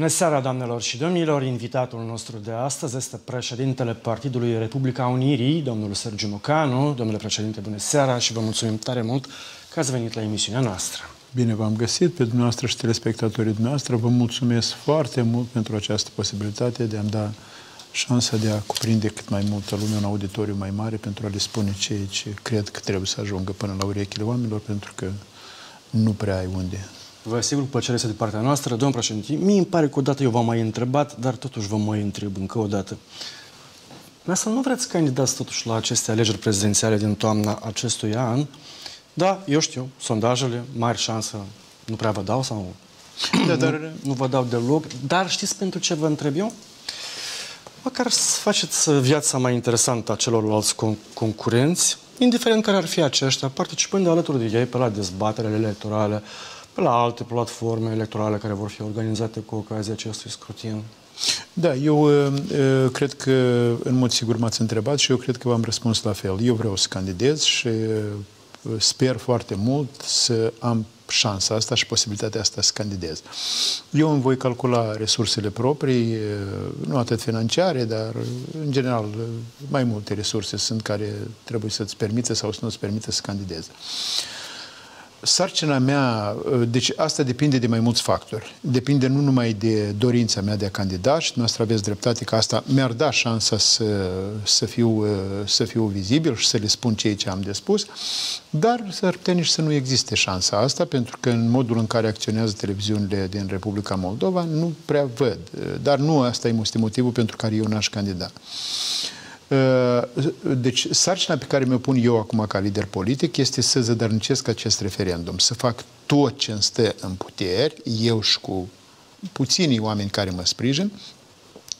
Bună seara, doamnelor și domnilor! Invitatul nostru de astăzi este președintele Partidului Republica Unirii, domnul Sergiu Mocanu. Domnule președinte, bună seara și vă mulțumim tare mult că ați venit la emisiunea noastră. Bine v-am găsit pe dumneavoastră și telespectatorii dumneavoastră. Vă mulțumesc foarte mult pentru această posibilitate de a-mi da șansa de a cuprinde cât mai multă lume, un auditoriu mai mare pentru a le spune ceea ce cred că trebuie să ajungă până la urechile oamenilor, pentru că nu prea ai unde. Vă asigur, plăcerea este de partea noastră. Domnul președinte, mie îmi pare că odată eu v-am mai întrebat, dar totuși vă mai întreb încă o dată. să nu vreți să candidați totuși la aceste alegeri prezidențiale din toamna acestui an? Da, eu știu, sondajele, mari șansă, nu prea vă dau sau da, dar... nu, nu vă dau deloc. Dar știți pentru ce vă întreb eu? Măcar să faceți viața mai interesantă a celorlalți con- concurenți, indiferent care ar fi aceștia, participând alături de ei pe la dezbaterele electorale, pe la alte platforme electorale care vor fi organizate cu ocazia acestui scrutin. Da, eu uh, uh, cred că, în mod sigur, m-ați întrebat și eu cred că v-am răspuns la fel. Eu vreau să candidez și uh, sper foarte mult să am șansa asta și posibilitatea asta să candidez. Eu îmi voi calcula resursele proprii, nu atât financiare, dar în general mai multe resurse sunt care trebuie să-ți permită sau să nu-ți permită să candidezi. Sarcina mea, deci asta depinde de mai mulți factori. Depinde nu numai de dorința mea de a candida și noastră aveți dreptate că asta mi-ar da șansa să, să, fiu, să fiu vizibil și să le spun ceea ce am de spus, dar s-ar putea nici să nu existe șansa asta, pentru că în modul în care acționează televiziunile din Republica Moldova nu prea văd. Dar nu asta e motivul pentru care eu n-aș candida. Uh, deci, sarcina pe care mi-o pun eu acum ca lider politic este să zădărnicesc acest referendum, să fac tot ce îmi stă în puteri, eu și cu puținii oameni care mă sprijin,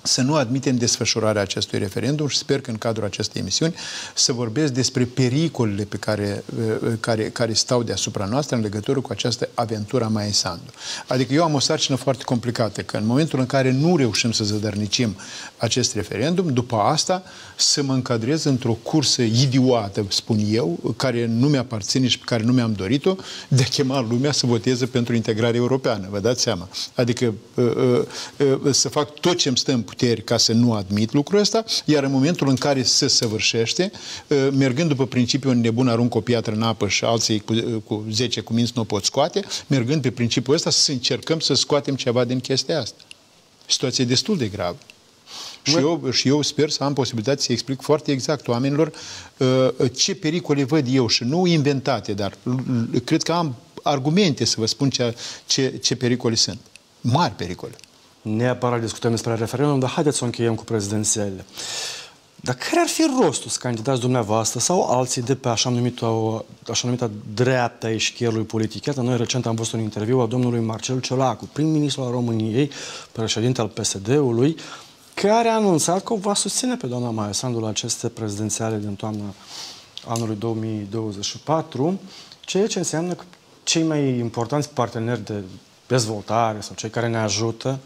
să nu admitem desfășurarea acestui referendum și sper că în cadrul acestei emisiuni să vorbesc despre pericolele pe care, uh, care, care stau deasupra noastră în legătură cu această aventură a Mai Sandu. Adică eu am o sarcină foarte complicată, că în momentul în care nu reușim să zădărnicim acest referendum, după asta să mă încadrez într-o cursă idiotă, spun eu, care nu mi-aparține și pe care nu mi-am dorit-o, de a chema lumea să voteze pentru integrare europeană, vă dați seama. Adică uh, să fac tot ce îmi stă în puteri ca să nu admit lucrul ăsta, iar în momentul în care se săvârșește, uh, mergând după principiul un nebun aruncă o piatră în apă și alții cu, uh, cu 10 cuminți nu o pot scoate, mergând pe principiul ăsta să încercăm să scoatem ceva din chestia asta. Situația e destul de gravă. Și eu, și eu sper să am posibilitatea să explic foarte exact oamenilor uh, ce pericole văd eu și nu inventate, dar cred că am argumente să vă spun ce, ce, ce pericole sunt. Mari pericole neapărat discutăm despre referendum, dar haideți să o încheiem cu prezidențialele. Dar care ar fi rostul să candidați dumneavoastră sau alții de pe așa numită, așa numită dreapta eșchierului politic? Iată, noi recent am văzut un interviu a domnului Marcel Ciolacu, prim-ministru al României, președinte al PSD-ului, care a anunțat că va susține pe doamna Maia Sandu la aceste prezidențiale din toamna anului 2024, ceea ce înseamnă că cei mai importanți parteneri de dezvoltare sau cei care ne ajută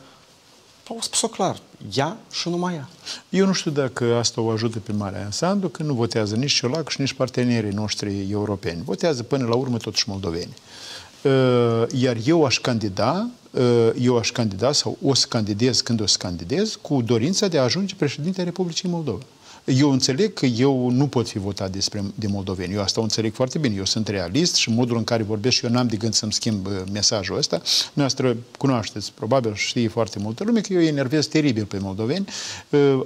au spus-o clar, ea și numai ea. Eu nu știu dacă asta o ajută pe Marea Sandu, că nu votează nici Ciolac și nici partenerii noștri europeni. Votează până la urmă totuși moldoveni. Uh, iar eu aș candida, uh, eu aș candida sau o să candidez când o să candidez, cu dorința de a ajunge președinte Republicii Moldova. Eu înțeleg că eu nu pot fi votat despre, de moldoveni. Eu asta o înțeleg foarte bine. Eu sunt realist și modul în care vorbesc și eu n-am de gând să-mi schimb uh, mesajul ăsta. Noastră cunoașteți, probabil știe foarte multă lume, că eu enervez teribil pe moldoveni, uh,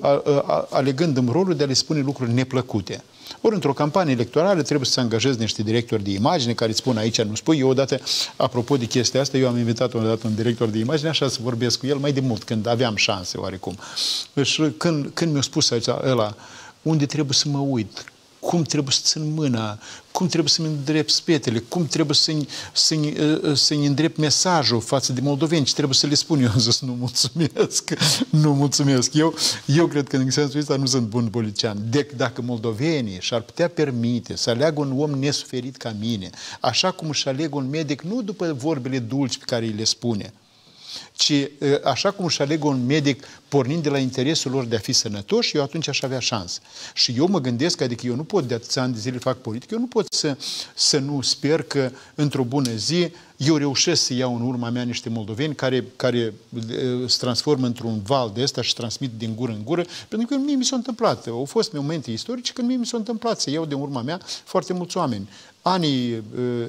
alegând-mi rolul de a le spune lucruri neplăcute. Ori într-o campanie electorală trebuie să angajezi niște directori de imagine care îți spun aici nu spui. Eu odată, apropo de chestia asta, eu am invitat odată un director de imagine așa să vorbesc cu el mai de mult, când aveam șanse oarecum. Deci când, când mi-a spus aici ăla, unde trebuie să mă uit, cum trebuie să țin mâna, cum trebuie să-mi îndrept spetele, cum trebuie să-i, să-i, să îndrept mesajul față de moldoveni, ce trebuie să le spun. Eu am zis, nu mulțumesc, nu mulțumesc. Eu, eu cred că în sensul ăsta nu sunt bun politician. De, dacă moldovenii și-ar putea permite să aleagă un om nesuferit ca mine, așa cum își aleg un medic, nu după vorbele dulci pe care îi le spune, ci așa cum își aleg un medic pornind de la interesul lor de a fi sănătoși, eu atunci aș avea șansă. Și eu mă gândesc, adică eu nu pot de atâția ani de zile fac politică, eu nu pot să, să nu sper că într-o bună zi eu reușesc să iau în urma mea niște moldoveni care, care se transformă într-un val de ăsta și transmit din gură în gură, pentru că mie mi s-a întâmplat. Au fost momente istorice când mie mi s-a întâmplat să iau de urma mea foarte mulți oameni anii uh,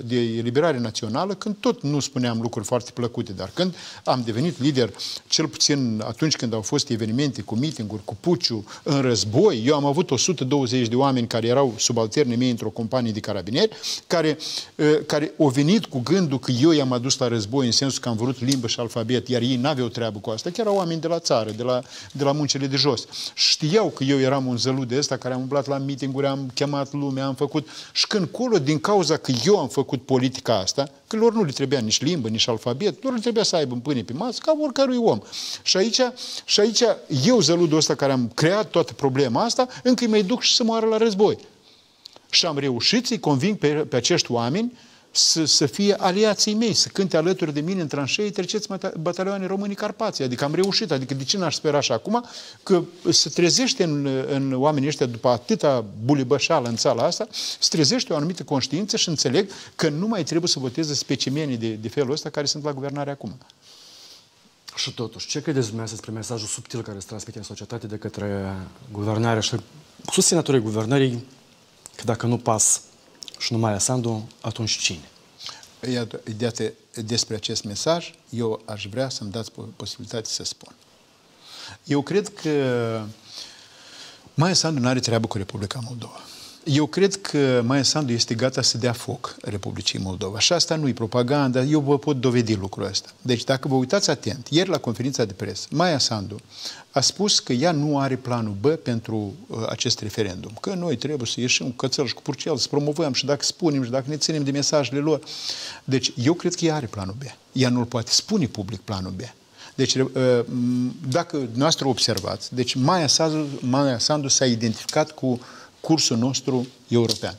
de eliberare națională, când tot nu spuneam lucruri foarte plăcute, dar când am devenit lider, cel puțin atunci când au fost evenimente cu mitinguri, cu puciu, în război, eu am avut 120 de oameni care erau subalterni mei într-o companie de carabinieri, care, uh, care au venit cu gândul că eu i-am adus la război în sensul că am vrut limbă și alfabet, iar ei n-aveau treabă cu asta, chiar erau oameni de la țară, de la, de la muncile de jos. Știau că eu eram un zălut de ăsta care am umblat la mitinguri, am chemat lumea, am făcut și când colo, din cauza că eu am făcut politica asta, că lor nu le trebuia nici limbă, nici alfabet, lor le trebuia să aibă în pâine pe masă, ca oricărui om. Și aici, și aici eu, zăludul ăsta care am creat toată problema asta, încă îi mai duc și să moară la război. Și am reușit să-i conving pe, pe acești oameni să, să fie aliații mei, să cânte alături de mine în tranșee, treceți batalioane românii Carpații. Adică am reușit, adică de ce n-aș spera și acum că se trezește în, în oamenii ăștia după atâta bulibășală în țara asta, se trezește o anumită conștiință și înțeleg că nu mai trebuie să voteze specimenii de, de felul ăsta care sunt la guvernare acum. Și totuși, ce credeți dumneavoastră despre mesajul subtil care se transmite în societate de către guvernare și susținătorii guvernării că dacă nu pas și numai Sandu, atunci cine? Iată, iată, despre acest mesaj, eu aș vrea să-mi dați posibilitatea să spun. Eu cred că Maia Sandu nu are treabă cu Republica Moldova. Eu cred că Maia Sandu este gata să dea foc Republicii Moldova. Și asta nu e propaganda, eu vă pot dovedi lucrul ăsta. Deci dacă vă uitați atent, ieri la conferința de presă, Maia Sandu a spus că ea nu are planul B pentru uh, acest referendum. Că noi trebuie să ieșim cu cățel și cu purcel, să promovăm și dacă spunem și dacă ne ținem de mesajele lor. Deci eu cred că ea are planul B. Ea nu-l poate spune public planul B. Deci, uh, dacă noastră observați, deci Maia Sandu, Maia Sandu s-a identificat cu cursul nostru european.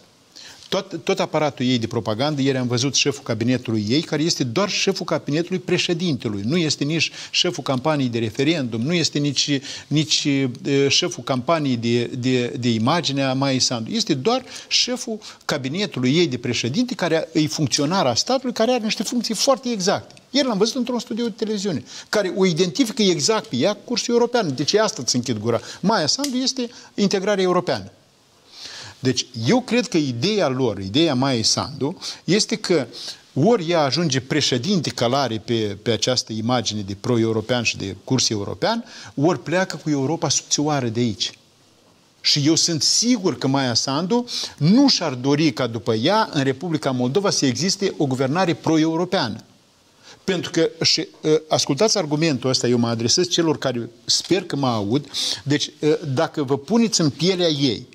Tot, tot aparatul ei de propagandă, ieri am văzut șeful cabinetului ei, care este doar șeful cabinetului președintelui, nu este nici șeful campaniei de referendum, nu este nici, nici șeful campaniei de, de, de imagine a Mai Sandu. Este doar șeful cabinetului ei de președinte, care e funcționar a statului, care are niște funcții foarte exacte. Ieri l-am văzut într-un studiu de televiziune, care o identifică exact pe ea cursul european. Deci asta îți închid gura. Maia Sandu este integrarea europeană. Deci eu cred că ideea lor, ideea Maiei Sandu, este că ori ea ajunge președinte calare pe, pe această imagine de pro-european și de curs european, ori pleacă cu Europa subțioară de aici. Și eu sunt sigur că Maia Sandu nu și-ar dori ca după ea în Republica Moldova să existe o guvernare pro-europeană. Pentru că, și uh, ascultați argumentul ăsta, eu mă adresez celor care sper că mă aud, deci uh, dacă vă puneți în pielea ei,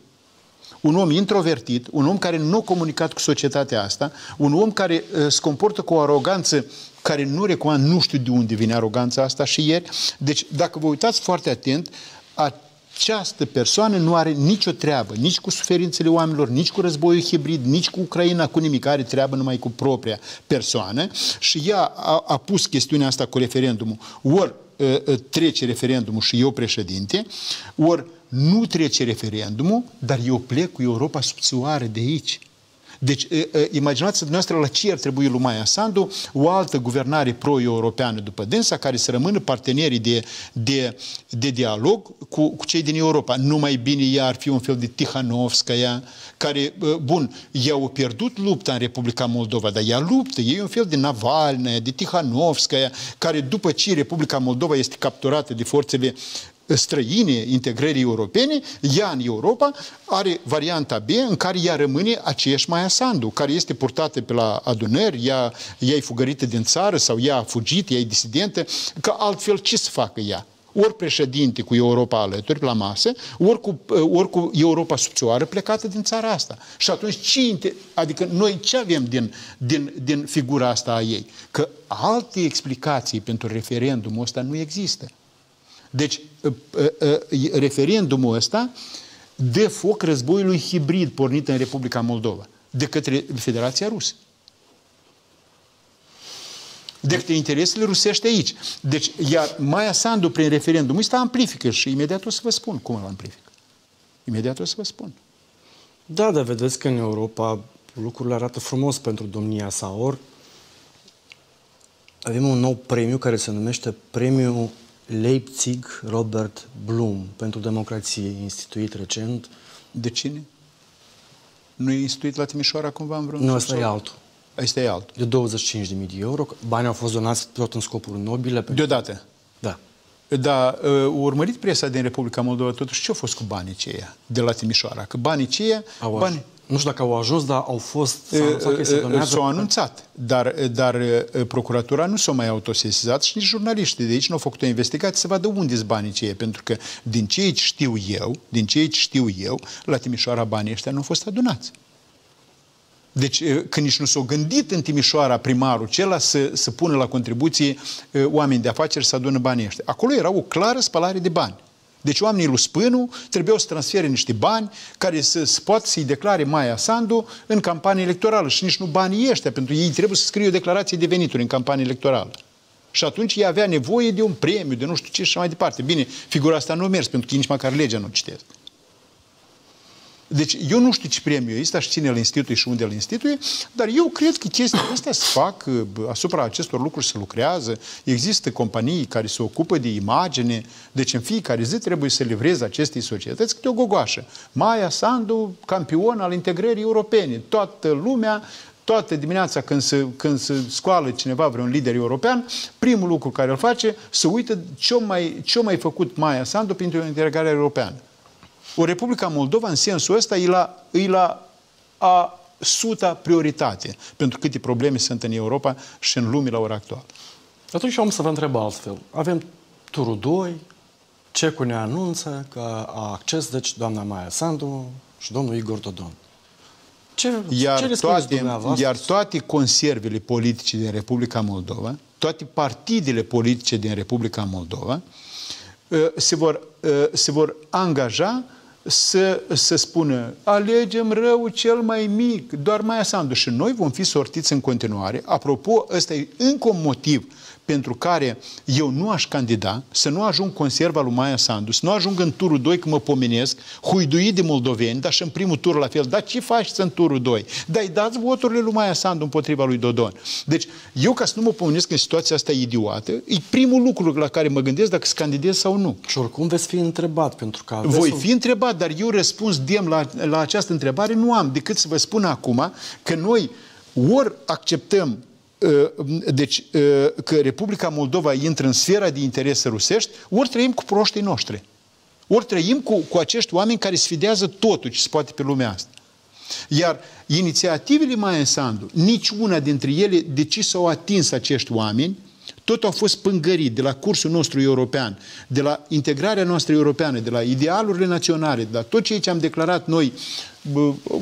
un om introvertit, un om care nu a comunicat cu societatea asta, un om care uh, se comportă cu o aroganță care nu recomand, nu știu de unde vine aroganța asta și ieri. Deci, dacă vă uitați foarte atent, această persoană nu are nicio treabă, nici cu suferințele oamenilor, nici cu războiul hibrid, nici cu Ucraina, cu nimic, are treabă numai cu propria persoană și ea a, a pus chestiunea asta cu referendumul, ori uh, uh, trece referendumul și eu președinte, ori nu trece referendumul, dar eu plec cu Europa subțioară de aici. Deci, imaginați dumneavoastră la ce ar trebui lui Maia Sandu o altă guvernare pro-europeană după dânsa, care să rămână partenerii de, de, de dialog cu, cu cei din Europa. Nu mai bine ea ar fi un fel de Tihanovskaya, care, bun, ea au pierdut lupta în Republica Moldova, dar ea luptă, e un fel de Navalnaya, de Tihanovskaya, care după ce Republica Moldova este capturată de forțele străine integrării europene, ea în Europa are varianta B în care ea rămâne aceeași Maia Sandu, care este purtată pe la adunări, ea, ea e fugărită din țară sau ea a fugit, ea e disidentă, că altfel ce să facă ea? ori președinte cu Europa alături la masă, ori cu, ori cu Europa subțioară plecată din țara asta. Și atunci, ce, adică noi ce avem din, din, din figura asta a ei? Că alte explicații pentru referendumul ăsta nu există. Deci, ă, ă, ă, referendumul ăsta de foc războiului hibrid pornit în Republica Moldova de către Federația Rusă. decât interesele rusești aici. Deci, iar Maia Sandu, prin referendum, ăsta amplifică și imediat o să vă spun cum îl amplifică. Imediat o să vă spun. Da, dar vedeți că în Europa lucrurile arată frumos pentru domnia sa, ori avem un nou premiu care se numește Premiul Leipzig Robert Blum pentru democrație, instituit recent. De cine? Nu e instituit la Timișoara cumva în vreun Nu, ăsta e altul. Ăsta e altul. De 25.000 de euro. Banii au fost donați tot în scopuri nobile. Pentru... Deodată. Da. Da, uh, urmărit presa din Republica Moldova, totuși ce a fost cu banii ceia de la Timișoara? Că banii ceia... Au banii, nu știu dacă au ajuns, dar au fost... S-au anunțat, dar, dar procuratura nu s-a mai autosesizat și nici jurnaliștii de aici nu au făcut o investigație să vadă unde sunt banii ceia, pentru că din ce aici știu eu, din ce aici știu eu, la Timișoara banii ăștia nu au fost adunați. Deci, când nici nu s-au gândit în Timișoara primarul cela să, să pună la contribuție oameni de afaceri să adună banii ăștia. Acolo era o clară spălare de bani. Deci oamenii lui Spânu trebuiau să transfere niște bani care să, să poată să-i declare Maia Sandu în campanie electorală și nici nu banii ăștia, pentru ei trebuie să scrie o declarație de venituri în campanie electorală. Și atunci ei avea nevoie de un premiu, de nu știu ce și mai departe. Bine, figura asta nu a mers, pentru că nici măcar legea nu citesc. Deci eu nu știu ce premiu este și cine îl instituie și unde îl instituie, dar eu cred că chestiile astea se fac uh, asupra acestor lucruri se lucrează. Există companii care se ocupă de imagine, deci în fiecare zi trebuie să livreze acestei societăți câte o gogoașă. Maia Sandu, campion al integrării europene. Toată lumea toată dimineața când se, când se scoală cineva vreun lider european, primul lucru care îl face, să uită ce-a mai, ce mai făcut Maia Sandu pentru integrarea europeană. O Republica Moldova, în sensul ăsta, e la, e la a suta prioritate pentru câte probleme sunt în Europa și în lume la ora actuală. Atunci am să vă întreb altfel. Avem turul 2, cu ne anunță că a acces, deci, doamna Maia Sandu și domnul Igor Dodon. Ce, iar, ce toate, iar toate conservele politice din Republica Moldova, toate partidele politice din Republica Moldova, ă, se vor, ă, se vor angaja să, să spună alegem rău cel mai mic, doar mai asandu și noi vom fi sortiți în continuare. Apropo, ăsta e încă un motiv pentru care eu nu aș candida, să nu ajung conserva lui Maia Sandu, să nu ajung în turul 2 că mă pomenesc, huiduit de moldoveni, dar și în primul tur la fel. Dar ce faci în turul 2? Dar îi dați voturile lui Maia Sandu împotriva lui Dodon. Deci, eu ca să nu mă pomenesc în situația asta idiotă, e primul lucru la care mă gândesc dacă să candidez sau nu. Și oricum veți fi întrebat, pentru că Voi fi întrebat, dar eu răspuns dem la, la această întrebare nu am, decât să vă spun acum că noi ori acceptăm Uh, deci, uh, că Republica Moldova intră în sfera de interese rusești, ori trăim cu proștii noștri. Ori trăim cu, cu acești oameni care sfidează totul ce se poate pe lumea asta. Iar inițiativele mai Sandu, nici una dintre ele, de ce s-au atins acești oameni, tot au fost pângărit de la cursul nostru european, de la integrarea noastră europeană, de la idealurile naționale, de la tot ceea ce am declarat noi.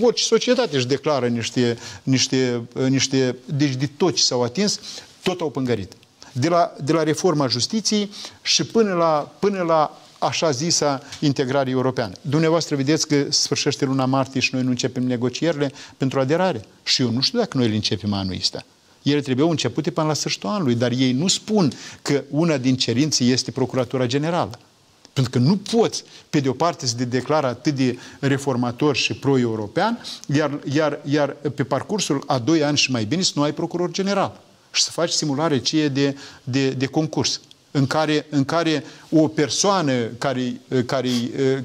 Orice societate își declară niște, niște, niște... Deci de tot ce s-au atins, tot au pângărit. De la, de la reforma justiției și până la, până la așa zisa integrare europeană. Dumneavoastră vedeți că sfârșește luna martie și noi nu începem negocierile pentru aderare. Și eu nu știu dacă noi le începem anul ăsta. Ele trebuiau începute până la sfârșitul anului, dar ei nu spun că una din cerințe este Procuratura Generală. Pentru că nu poți, pe de o parte, să te declară atât de reformator și pro-european, iar, iar, iar pe parcursul a doi ani și mai bine să nu ai procuror general și să faci simulare cie de, de, de concurs în care, în care o persoană care, care,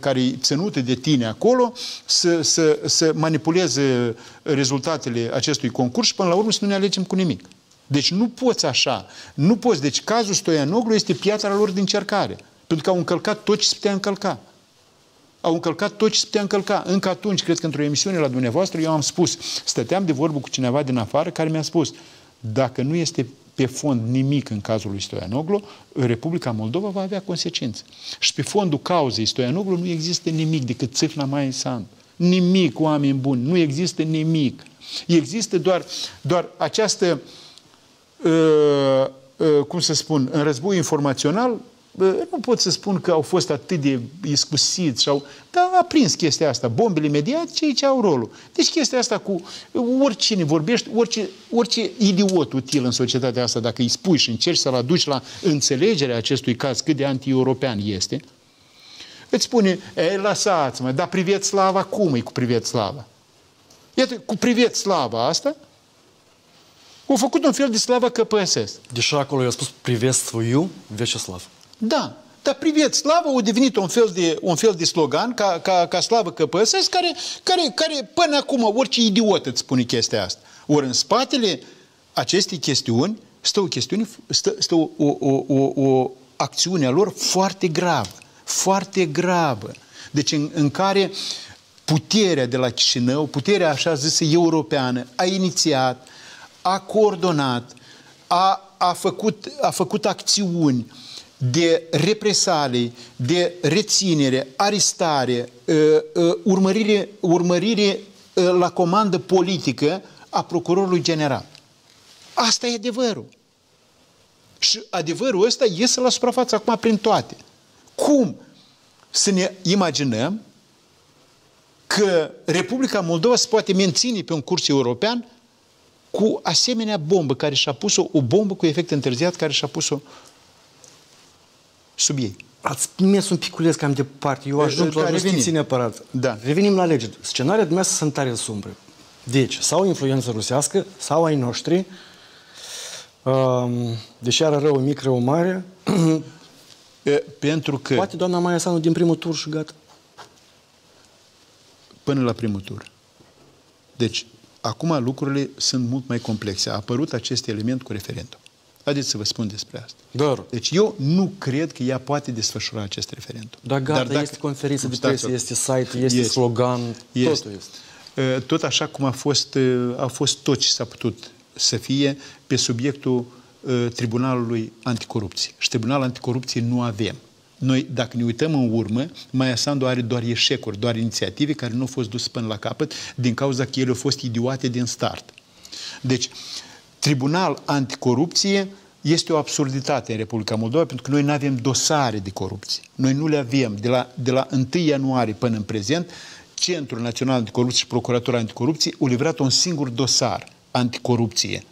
care e ținută de tine acolo să, să, să manipuleze rezultatele acestui concurs și până la urmă să nu ne alegem cu nimic. Deci nu poți așa. Nu poți. Deci cazul Stoianoglu este piatra lor de încercare. Pentru că au încălcat tot ce se putea încălca. Au încălcat tot ce se putea încălca. Încă atunci, cred că într-o emisiune la dumneavoastră, eu am spus, stăteam de vorbă cu cineva din afară care mi-a spus, dacă nu este pe fond nimic în cazul lui Stoianoglu, Republica Moldova va avea consecințe. Și pe fondul cauzei Stoianoglu nu există nimic decât țâfna mai sant. Nimic, oameni buni, nu există nimic. Există doar, doar această, uh, uh, cum să spun, în război informațional, nu pot să spun că au fost atât de iscusiți, sau, dar a prins chestia asta. Bombele imediat, cei ce au rolul. Deci chestia asta cu oricine vorbești, orice, orice idiot util în societatea asta, dacă îi spui și încerci să-l aduci la înțelegerea acestui caz cât de anti-european este, îți spune, e, lăsați-mă, dar priveți slava, cum e cu privet slava? Iată, cu privet slava asta, au făcut un fel de slavă căpăsesc. Deși acolo i-a spus privesc svoju Vyacheslav. Da, dar privet slavă a devenit un fel de, un fel de slogan ca, ca, ca slavă KPSS care, care, care până acum orice idiot îți spune chestia asta. Ori în spatele acestei chestiuni stă o chestiune, stă, stă o, o, o, o, o acțiune a lor foarte gravă, foarte gravă. Deci în, în care puterea de la Chișinău, puterea așa zisă europeană, a inițiat, a coordonat, a, a, făcut, a făcut acțiuni, de represalii, de reținere, arestare, ă, ă, urmărire, urmărire ă, la comandă politică a procurorului general. Asta e adevărul. Și adevărul ăsta iese la suprafață acum prin toate. Cum să ne imaginăm că Republica Moldova se poate menține pe un curs european cu asemenea bombă care și-a pus-o, o bombă cu efect întârziat care și-a pus-o sub ei. Ați mers un piculeț cam departe. Eu ajung Da, la revenim. justiție neapărat. Da. Revenim la lege. Scenariile dumneavoastră sunt tare sumbre. Deci, sau influență rusească, sau ai noștri, um, deși are rău mic, rău mare, E, Pentru că poate doamna Maia Sanu din primul tur și gata. până la primul tur. Deci, acum lucrurile sunt mult mai complexe. A apărut acest element cu referendum. Haideți să vă spun despre asta. Dar, Deci eu nu cred că ea poate desfășura acest referendum. dar gata, dacă- este conferință de Stați presă, o- este site, este, Este. slogan, Este. totul este. Uh, Tot așa cum a fost, uh, a fost tot ce s-a putut să fie pe subiectul uh, Tribunalului Anticorupție. Și Tribunalul Anticorupție nu avem. Noi, dacă ne uităm în urmă, Maia Sandu are doar eșecuri, doar inițiative care nu au fost duse până la capăt din cauza că ele au fost idiote din start. Deci, Tribunal Anticorupție este o absurditate în Republica Moldova pentru că noi nu avem dosare de corupție. Noi nu le avem. De la, de la 1 ianuarie până în prezent, Centrul Național Anticorupție și Procuratura Anticorupție au livrat un singur dosar anticorupție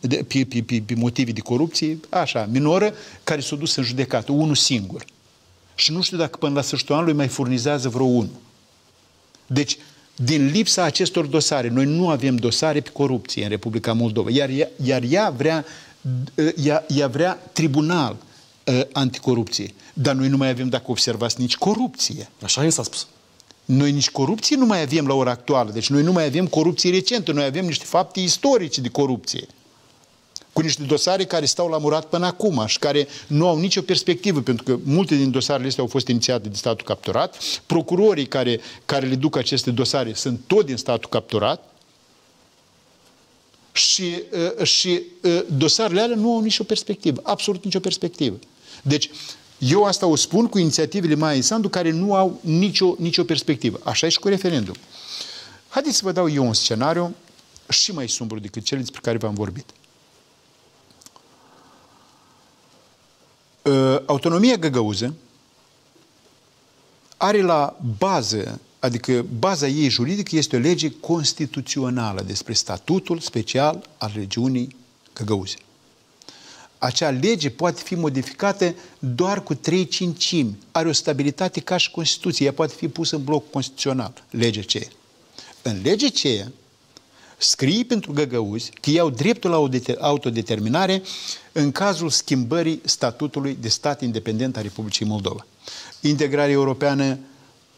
de, pe, pe, pe, pe motive de corupție, așa, minoră, care s-a dus în judecată, unul singur. Și nu știu dacă până la sfârșitul anului mai furnizează vreo unul. Deci, din lipsa acestor dosare, noi nu avem dosare pe corupție în Republica Moldova, iar ea, iar ea vrea ea, ea vrea tribunal uh, anticorupție. Dar noi nu mai avem, dacă observați, nici corupție. Așa ni s-a spus. Noi nici corupție nu mai avem la ora actuală. Deci noi nu mai avem corupție recentă, noi avem niște fapte istorice de corupție. Cu niște dosare care stau la murat până acum și care nu au nicio perspectivă, pentru că multe din dosarele astea au fost inițiate de statul capturat. Procurorii care, care le duc aceste dosare sunt tot din statul capturat. Și, uh, și uh, dosarele alea nu au nicio perspectivă, absolut nicio perspectivă. Deci, eu asta o spun cu inițiativele Maia Sandu care nu au nicio, nicio perspectivă. Așa e și cu referendum. Haideți să vă dau eu un scenariu și mai sumbru decât cel despre care v-am vorbit. Uh, Autonomia găgăuză are la bază, adică baza ei juridică este o lege constituțională despre statutul special al regiunii Găgăuze. Acea lege poate fi modificată doar cu trei cincimi. Are o stabilitate ca și Constituție. Ea poate fi pusă în bloc constituțional. Legea ce În legea ce scrie pentru găgăuzi că ei au dreptul la autodeterminare în cazul schimbării statutului de stat independent a Republicii Moldova. Integrarea europeană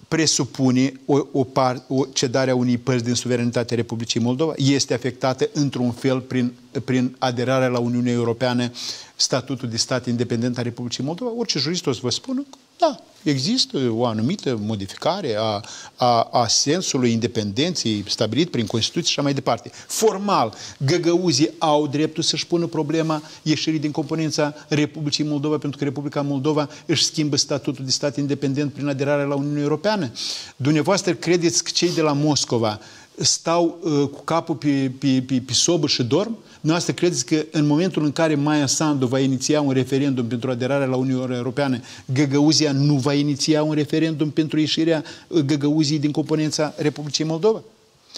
presupune o, o, par, o cedare a unei părți din suveranitatea Republicii Moldova, este afectată într-un fel prin, prin aderarea la Uniunea Europeană statutul de stat independent a Republicii Moldova. Orice jurist o să vă spună că da, există o anumită modificare a, a, a sensului independenței stabilit prin Constituție și așa mai departe. Formal, găgăuzii au dreptul să-și pună problema ieșirii din componența Republicii Moldova, pentru că Republica Moldova își schimbă statutul de stat independent prin aderarea la Uniunea Europeană. Dumneavoastră credeți că cei de la Moscova stau uh, cu capul pe, pe, pe, pe sobă și dorm? Noastră credeți că în momentul în care Maia Sandu va iniția un referendum pentru aderarea la Uniunea Europeană, Găgăuzia nu va iniția un referendum pentru ieșirea uh, Găgăuziei din componența Republicii Moldova?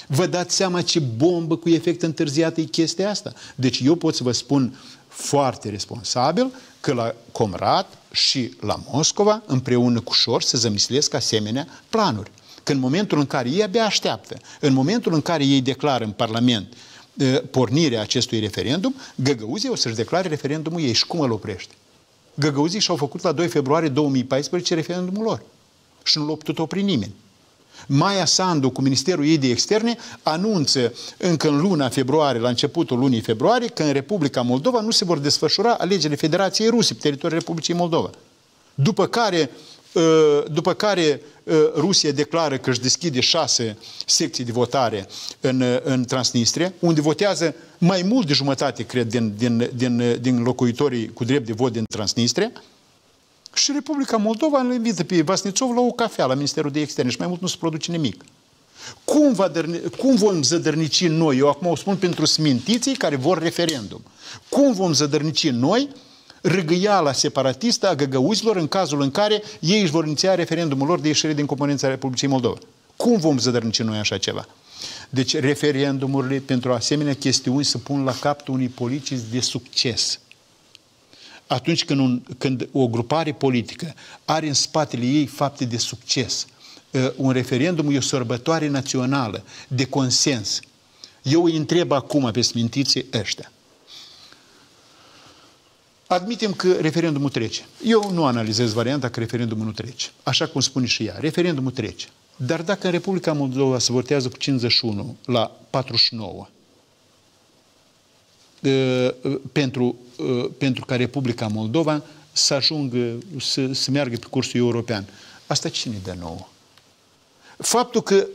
Vă dați seama ce bombă cu efect întârziat e chestia asta? Deci eu pot să vă spun foarte responsabil că la Comrat și la Moscova, împreună cu Șor, se zămislesc asemenea planuri. Că în momentul în care ei abia așteaptă, în momentul în care ei declară în Parlament pornirea acestui referendum, Găgăuzii o să-și declare referendumul ei. Și cum îl oprește? Găgăuzii și-au făcut la 2 februarie 2014 referendumul lor. Și nu l-a putut opri nimeni. Maia Sandu cu Ministerul ei de Externe anunță încă în luna februarie, la începutul lunii februarie, că în Republica Moldova nu se vor desfășura alegerile Federației Rusii pe teritoriul Republicii Moldova. După care, ă, după care ă, Rusia declară că își deschide șase secții de votare în, în Transnistria, unde votează mai mult de jumătate, cred, din, din, din, din locuitorii cu drept de vot din Transnistria, și Republica Moldova îl invită pe Vasnițov la o cafea la Ministerul de Externe și mai mult nu se produce nimic. Cum, va dărni, cum vom zădărnici noi, eu acum o spun pentru smintiții care vor referendum, cum vom zădărnici noi râgâiala separatistă a găgăuzilor în cazul în care ei își vor iniția referendumul lor de ieșire din componența Republicii Moldova? Cum vom zădărnici noi așa ceva? Deci referendumurile pentru asemenea chestiuni să pun la capul unui politici de succes atunci când, un, când o grupare politică are în spatele ei fapte de succes, uh, un referendum e o sărbătoare națională de consens. Eu îi întreb acum pe smintiții ăștia. Admitem că referendumul trece. Eu nu analizez varianta că referendumul nu trece. Așa cum spune și ea. Referendumul trece. Dar dacă în Republica Moldova se votează cu 51 la 49, Uh, pentru, uh, pentru ca Republica Moldova să ajungă, să, să meargă pe cursul european. Asta cine dă nouă? Faptul că,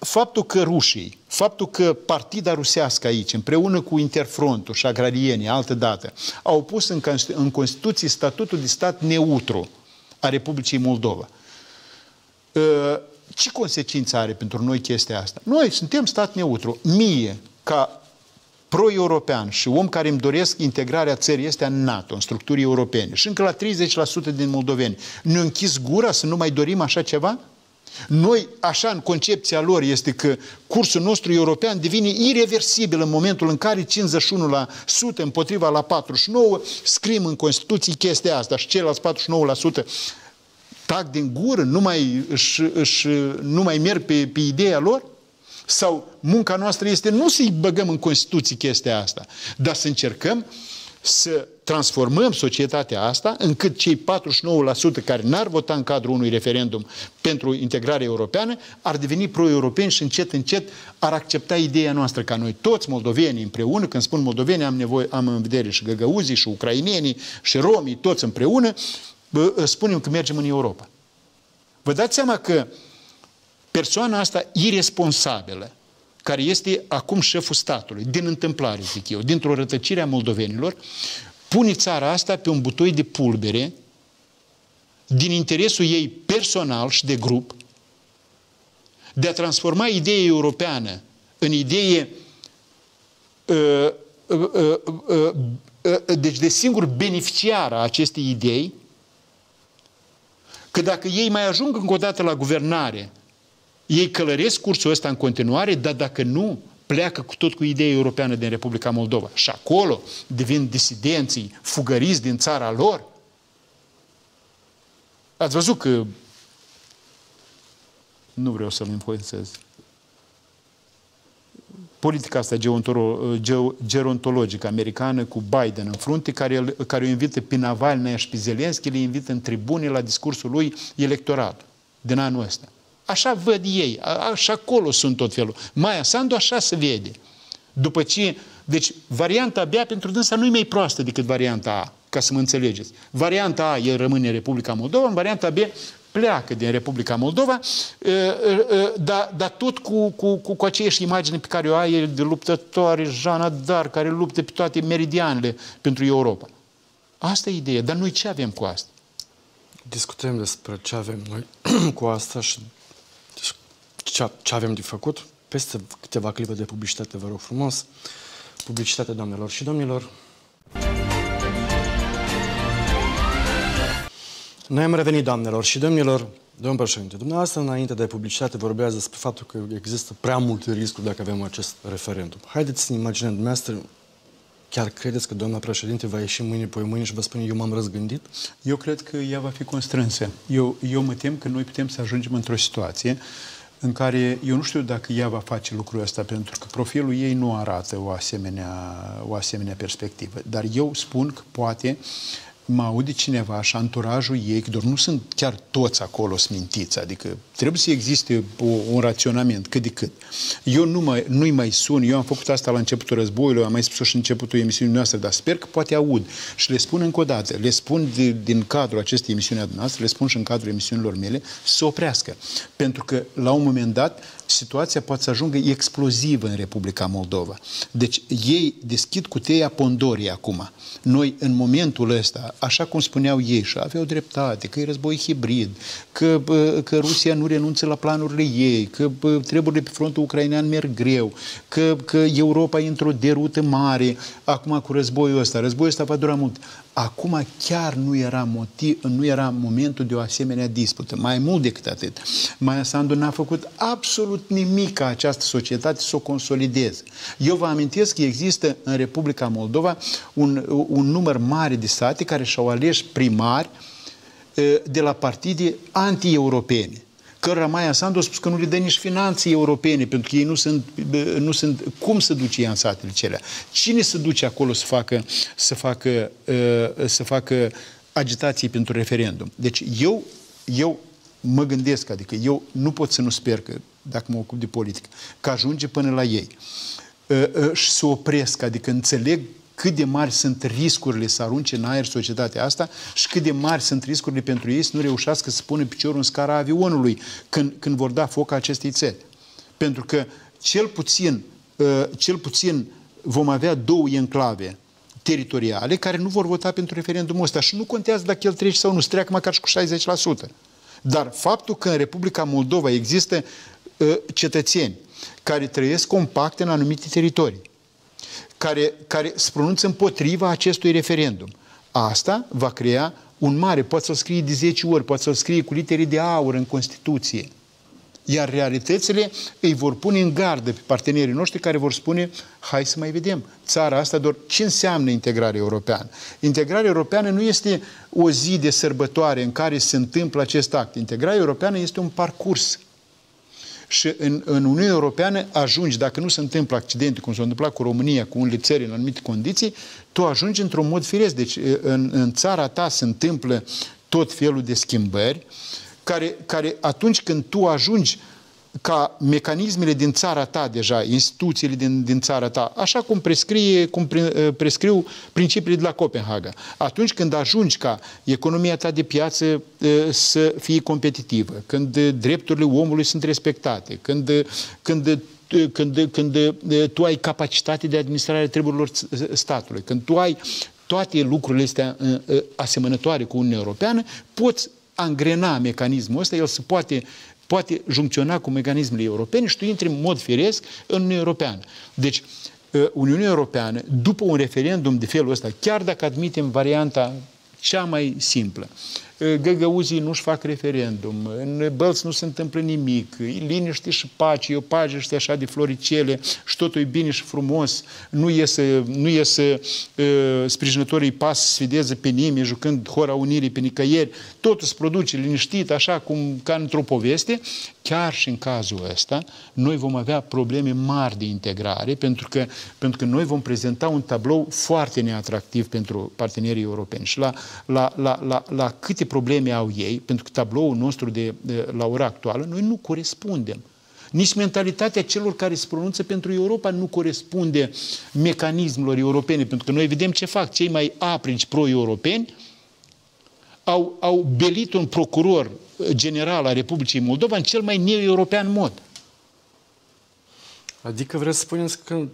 faptul că rușii, faptul că partida rusească aici, împreună cu Interfrontul și agrarienii, altă dată, au pus în, în Constituție statutul de stat neutru a Republicii Moldova. Uh, ce consecință are pentru noi chestia asta? Noi suntem stat neutru. Mie, ca pro-european și om care îmi doresc integrarea țării este în NATO, în structuri europene, și încă la 30% din moldoveni, ne închis gura să nu mai dorim așa ceva? Noi, așa, în concepția lor este că cursul nostru european devine irreversibil în momentul în care 51% împotriva la 49% scrim în Constituție chestia asta și ceilalți 49% tac din gură, nu mai, își, își, nu mai merg pe, pe ideea lor? Sau munca noastră este nu să-i băgăm în Constituție chestia asta, dar să încercăm să transformăm societatea asta încât cei 49% care n-ar vota în cadrul unui referendum pentru integrare europeană ar deveni pro-europeni și încet, încet ar accepta ideea noastră ca noi toți moldovenii împreună, când spun moldoveni am, nevoie, am în vedere și găgăuzii și ucrainenii și romii, toți împreună, spunem că mergem în Europa. Vă dați seama că persoana asta irresponsabilă, care este acum șeful statului, din întâmplare, zic eu, dintr-o rătăcire a moldovenilor, pune țara asta pe un butoi de pulbere din interesul ei personal și de grup, de a transforma ideea europeană în idee uh, uh, uh, deci de singur beneficiar a acestei idei, că dacă ei mai ajung încă o dată la guvernare ei călăresc cursul ăsta în continuare, dar dacă nu, pleacă cu tot cu ideea europeană din Republica Moldova. Și acolo devin disidenții, fugăriți din țara lor. Ați văzut că nu vreau să-l influențez. Politica asta gerontologică americană cu Biden în frunte, care, care o invită pe Navalny și pe Zelenski, le invită în tribune la discursul lui electoral din anul ăsta. Așa văd ei, așa acolo sunt tot felul. Maia Sandu așa se vede. După ce, deci varianta abia pentru dânsa nu e mai proastă decât varianta A, ca să mă înțelegeți. Varianta A el rămâne în Republica Moldova, în varianta B pleacă din Republica Moldova, dar, dar tot cu, cu, cu, cu aceeași imagine pe care o ai de luptătoare Jana Dar, care luptă pe toate meridianele pentru Europa. Asta e ideea, dar noi ce avem cu asta? Discutăm despre ce avem noi cu asta și ce, ce avem de făcut, peste câteva clipe de publicitate, vă rog frumos. Publicitate, doamnelor și domnilor. Noi am revenit, doamnelor și domnilor. Domnul președinte, dumneavoastră, înainte de publicitate, vorbează despre faptul că există prea multe riscuri dacă avem acest referendum. Haideți să ne imaginăm, dumneavoastră, chiar credeți că doamna președinte va ieși mâine, poi mâine și vă spune eu m-am răzgândit? Eu cred că ea va fi constrânsă. Eu, eu mă tem că noi putem să ajungem într-o situație în care eu nu știu dacă ea va face lucrul ăsta, pentru că profilul ei nu arată o asemenea, o asemenea perspectivă. Dar eu spun că poate mă aude cineva și anturajul ei, că doar nu sunt chiar toți acolo smintiți, adică trebuie să existe o, un raționament, cât de cât. Eu nu mai, nu-i mai sun, eu am făcut asta la începutul războiului, am mai spus și în începutul emisiunii noastre, dar sper că poate aud și le spun încă o dată, le spun de, din cadrul acestei emisiuni noastre, le spun și în cadrul emisiunilor mele, să oprească. Pentru că la un moment dat situația poate să ajungă explozivă în Republica Moldova. Deci ei deschid cuteia Pondorii acum. Noi, în momentul ăsta, așa cum spuneau ei și aveau dreptate, că e război hibrid, că, că Rusia nu renunță la planurile ei, că treburile pe frontul ucrainean merg greu, că, că Europa e într-o derută mare, acum cu războiul ăsta. Războiul ăsta va dura mult. Acum chiar nu era motiv, nu era momentul de o asemenea dispută. Mai mult decât atât. Maia Sandu n-a făcut absolut nimic ca această societate să o consolideze. Eu vă amintesc că există în Republica Moldova un, un număr mare de state care și-au ales primari de la partide anti-europene cărora Maia Sandu a spus că nu le dă nici finanțe europene, pentru că ei nu sunt, nu sunt cum să duce ea în satele celea? Cine să duce acolo să facă, să facă, uh, să facă agitații pentru referendum? Deci eu, eu mă gândesc, adică eu nu pot să nu sper că, dacă mă ocup de politică, că ajunge până la ei uh, uh, și să opresc, adică înțeleg cât de mari sunt riscurile să arunce în aer societatea asta și cât de mari sunt riscurile pentru ei să nu reușească să pună piciorul în scara avionului când, când vor da foc acestei țări. Pentru că cel puțin, uh, cel puțin vom avea două enclave teritoriale care nu vor vota pentru referendumul ăsta și nu contează dacă el trece sau nu, streacă măcar și cu 60%. Dar faptul că în Republica Moldova există uh, cetățeni care trăiesc compact în anumite teritorii, care, care se pronunță împotriva acestui referendum. Asta va crea un mare, poate să-l scrie de 10 ori, poate să-l scrie cu litere de aur în Constituție. Iar realitățile îi vor pune în gardă pe partenerii noștri care vor spune, hai să mai vedem, țara asta doar ce înseamnă integrare europeană. Integrarea europeană nu este o zi de sărbătoare în care se întâmplă acest act. Integrarea europeană este un parcurs și în, în Uniunea Europeană ajungi, dacă nu se întâmplă accidente, cum s-a întâmplat cu România, cu unele țări în anumite condiții, tu ajungi într-un mod firesc. Deci în, în țara ta se întâmplă tot felul de schimbări care, care atunci când tu ajungi ca mecanismele din țara ta deja, instituțiile din, din țara ta, așa cum, prescrie, cum pre, prescriu principiile de la Copenhaga. Atunci când ajungi ca economia ta de piață să fie competitivă, când drepturile omului sunt respectate, când, când când, când tu ai capacitate de administrare a treburilor statului, când tu ai toate lucrurile astea asemănătoare cu Uniunea Europeană, poți angrena mecanismul ăsta, el se poate poate juncționa cu mecanismele europene și tu intri în mod firesc în Uniunea Europeană. Deci, ă, Uniunea Europeană, după un referendum de felul ăsta, chiar dacă admitem varianta cea mai simplă, găgăuzii nu-și fac referendum, în Bălți nu se întâmplă nimic, e liniște și pace, e o pace așa de floricele și totul e bine și frumos, nu iese, nu iese uh, sprijinătorii pas sfideze pe nimeni jucând Hora Unirii pe nicăieri, totul se produce liniștit, așa cum ca într-o poveste, chiar și în cazul ăsta, noi vom avea probleme mari de integrare, pentru că, pentru că noi vom prezenta un tablou foarte neatractiv pentru partenerii europeni. Și la, la, la, la, la câte probleme au ei, pentru că tabloul nostru de, de, la ora actuală, noi nu corespundem. Nici mentalitatea celor care se pronunță pentru Europa nu corespunde mecanismelor europene, pentru că noi vedem ce fac cei mai aprici pro-europeni, au, au belit un procuror general al Republicii Moldova în cel mai neo-european mod. Adică vreți să spuneți că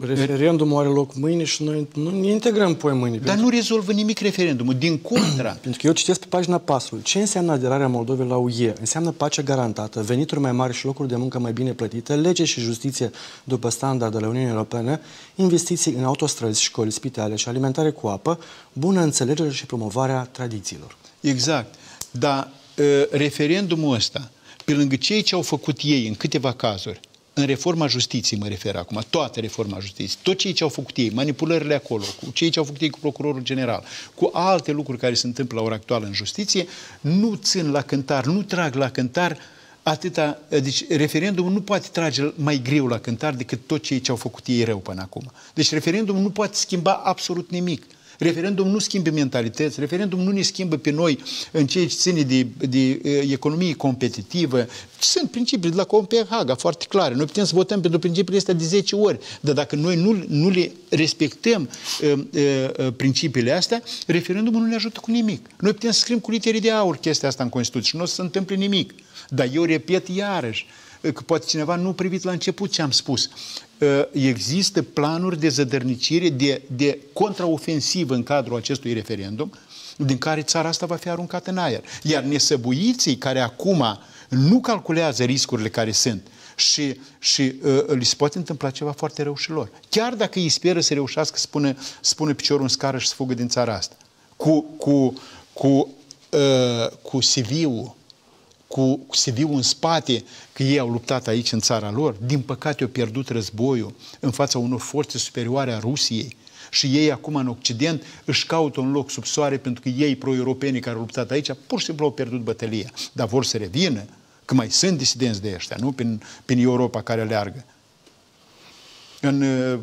Referendumul are loc mâine și noi nu ne integrăm poi mâine. Dar pentru... nu rezolvă nimic referendumul, din contra. pentru că eu citesc pe pagina pasului. Ce înseamnă aderarea Moldovei la UE? Înseamnă pace garantată, venituri mai mari și locuri de muncă mai bine plătite, lege și justiție după standardele Uniunii Europene, investiții în autostrăzi, școli, spitale și alimentare cu apă, bună înțelegere și promovarea tradițiilor. Exact. Dar uh, referendumul ăsta, pe lângă cei ce au făcut ei în câteva cazuri, în reforma justiției mă refer acum, toată reforma justiției, tot cei ce au făcut ei, manipulările acolo, cu cei ce au făcut ei cu procurorul general, cu alte lucruri care se întâmplă la ora actuală în justiție, nu țin la cântar, nu trag la cântar atâta, deci referendumul nu poate trage mai greu la cântar decât tot cei ce au făcut ei rău până acum. Deci referendumul nu poate schimba absolut nimic. Referendum nu schimbă mentalități, referendum nu ne schimbă pe noi în ceea ce ține de, de uh, economie competitivă. Sunt principii de la Copenhaga foarte clare. Noi putem să votăm pentru principiile astea de 10 ori, dar dacă noi nu, nu le respectăm uh, uh, principiile astea, referendumul nu ne ajută cu nimic. Noi putem să scriem cu litere de aur chestia asta în Constituție și nu o să se întâmple nimic. Dar eu repet iarăși, că poate cineva nu privit la început ce am spus. Ă, există planuri de zădărnicire, de, de contraofensivă în cadrul acestui referendum, din care țara asta va fi aruncată în aer. Iar nesăbuiții care acum nu calculează riscurile care sunt și, și uh, li se poate întâmpla ceva foarte rău și lor. Chiar dacă îi speră să reușească să spune, să pune piciorul în scară și să fugă din țara asta. Cu, cu, cu, uh, cu CV-ul cu CV-ul în spate, că ei au luptat aici în țara lor, din păcate au pierdut războiul în fața unor forțe superioare a Rusiei. Și ei acum în Occident își caută un loc sub soare pentru că ei, pro-europenii care au luptat aici, pur și simplu au pierdut bătălia. Dar vor să revină, că mai sunt disidenți de ăștia, nu? Prin, prin Europa care leargă. În,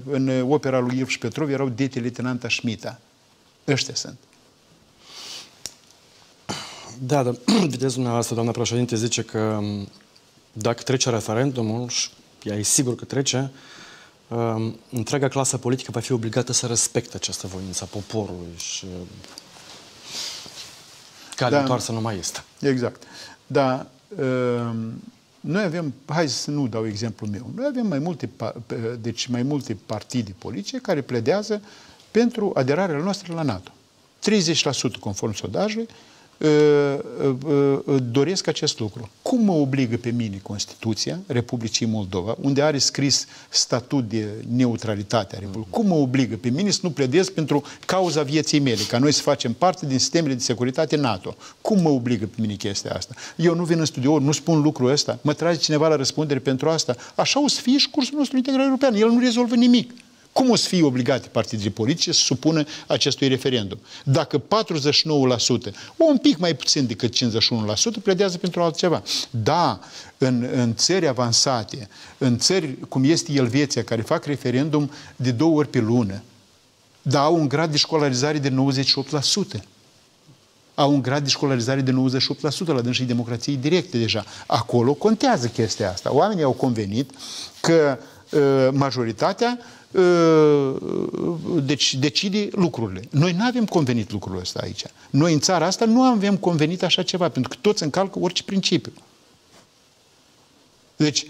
în opera lui Ilf și Șpetrov erau dete leitenanta Schmita. Ăștia sunt. Da, dar vedeți dumneavoastră, doamna președinte, zice că dacă trece referendumul, și ea e sigur că trece, um, întreaga clasă politică va fi obligată să respecte această voință a poporului și care da, întoarsă nu mai este. Exact. Da, um, noi avem, hai să nu dau exemplu meu, noi avem mai multe, deci mai multe partide politice care pledează pentru aderarea noastră la NATO. 30% conform sondajului, Ă, ă, ă, doresc acest lucru. Cum mă obligă pe mine Constituția Republicii Moldova, unde are scris statut de neutralitate a Republicii, cum mă obligă pe mine să nu pledez pentru cauza vieții mele, ca noi să facem parte din sistemele de securitate NATO? Cum mă obligă pe mine chestia asta? Eu nu vin în studio, nu spun lucrul ăsta, mă trage cineva la răspundere pentru asta. Așa o să fie și cursul nostru integral european. El nu rezolvă nimic. Cum o să fie obligate partidele politice să supună acestui referendum? Dacă 49%, un pic mai puțin decât 51%, pledează pentru altceva. Da, în, în țări avansate, în țări cum este Elveția, care fac referendum de două ori pe lună, da, au un grad de școlarizare de 98% au un grad de școlarizare de 98% la dânsii democrației directe deja. Acolo contează chestia asta. Oamenii au convenit că uh, majoritatea Uh, deci decide lucrurile. Noi nu avem convenit lucrul ăsta aici. Noi în țara asta nu avem convenit așa ceva, pentru că toți încalcă orice principiu. Deci,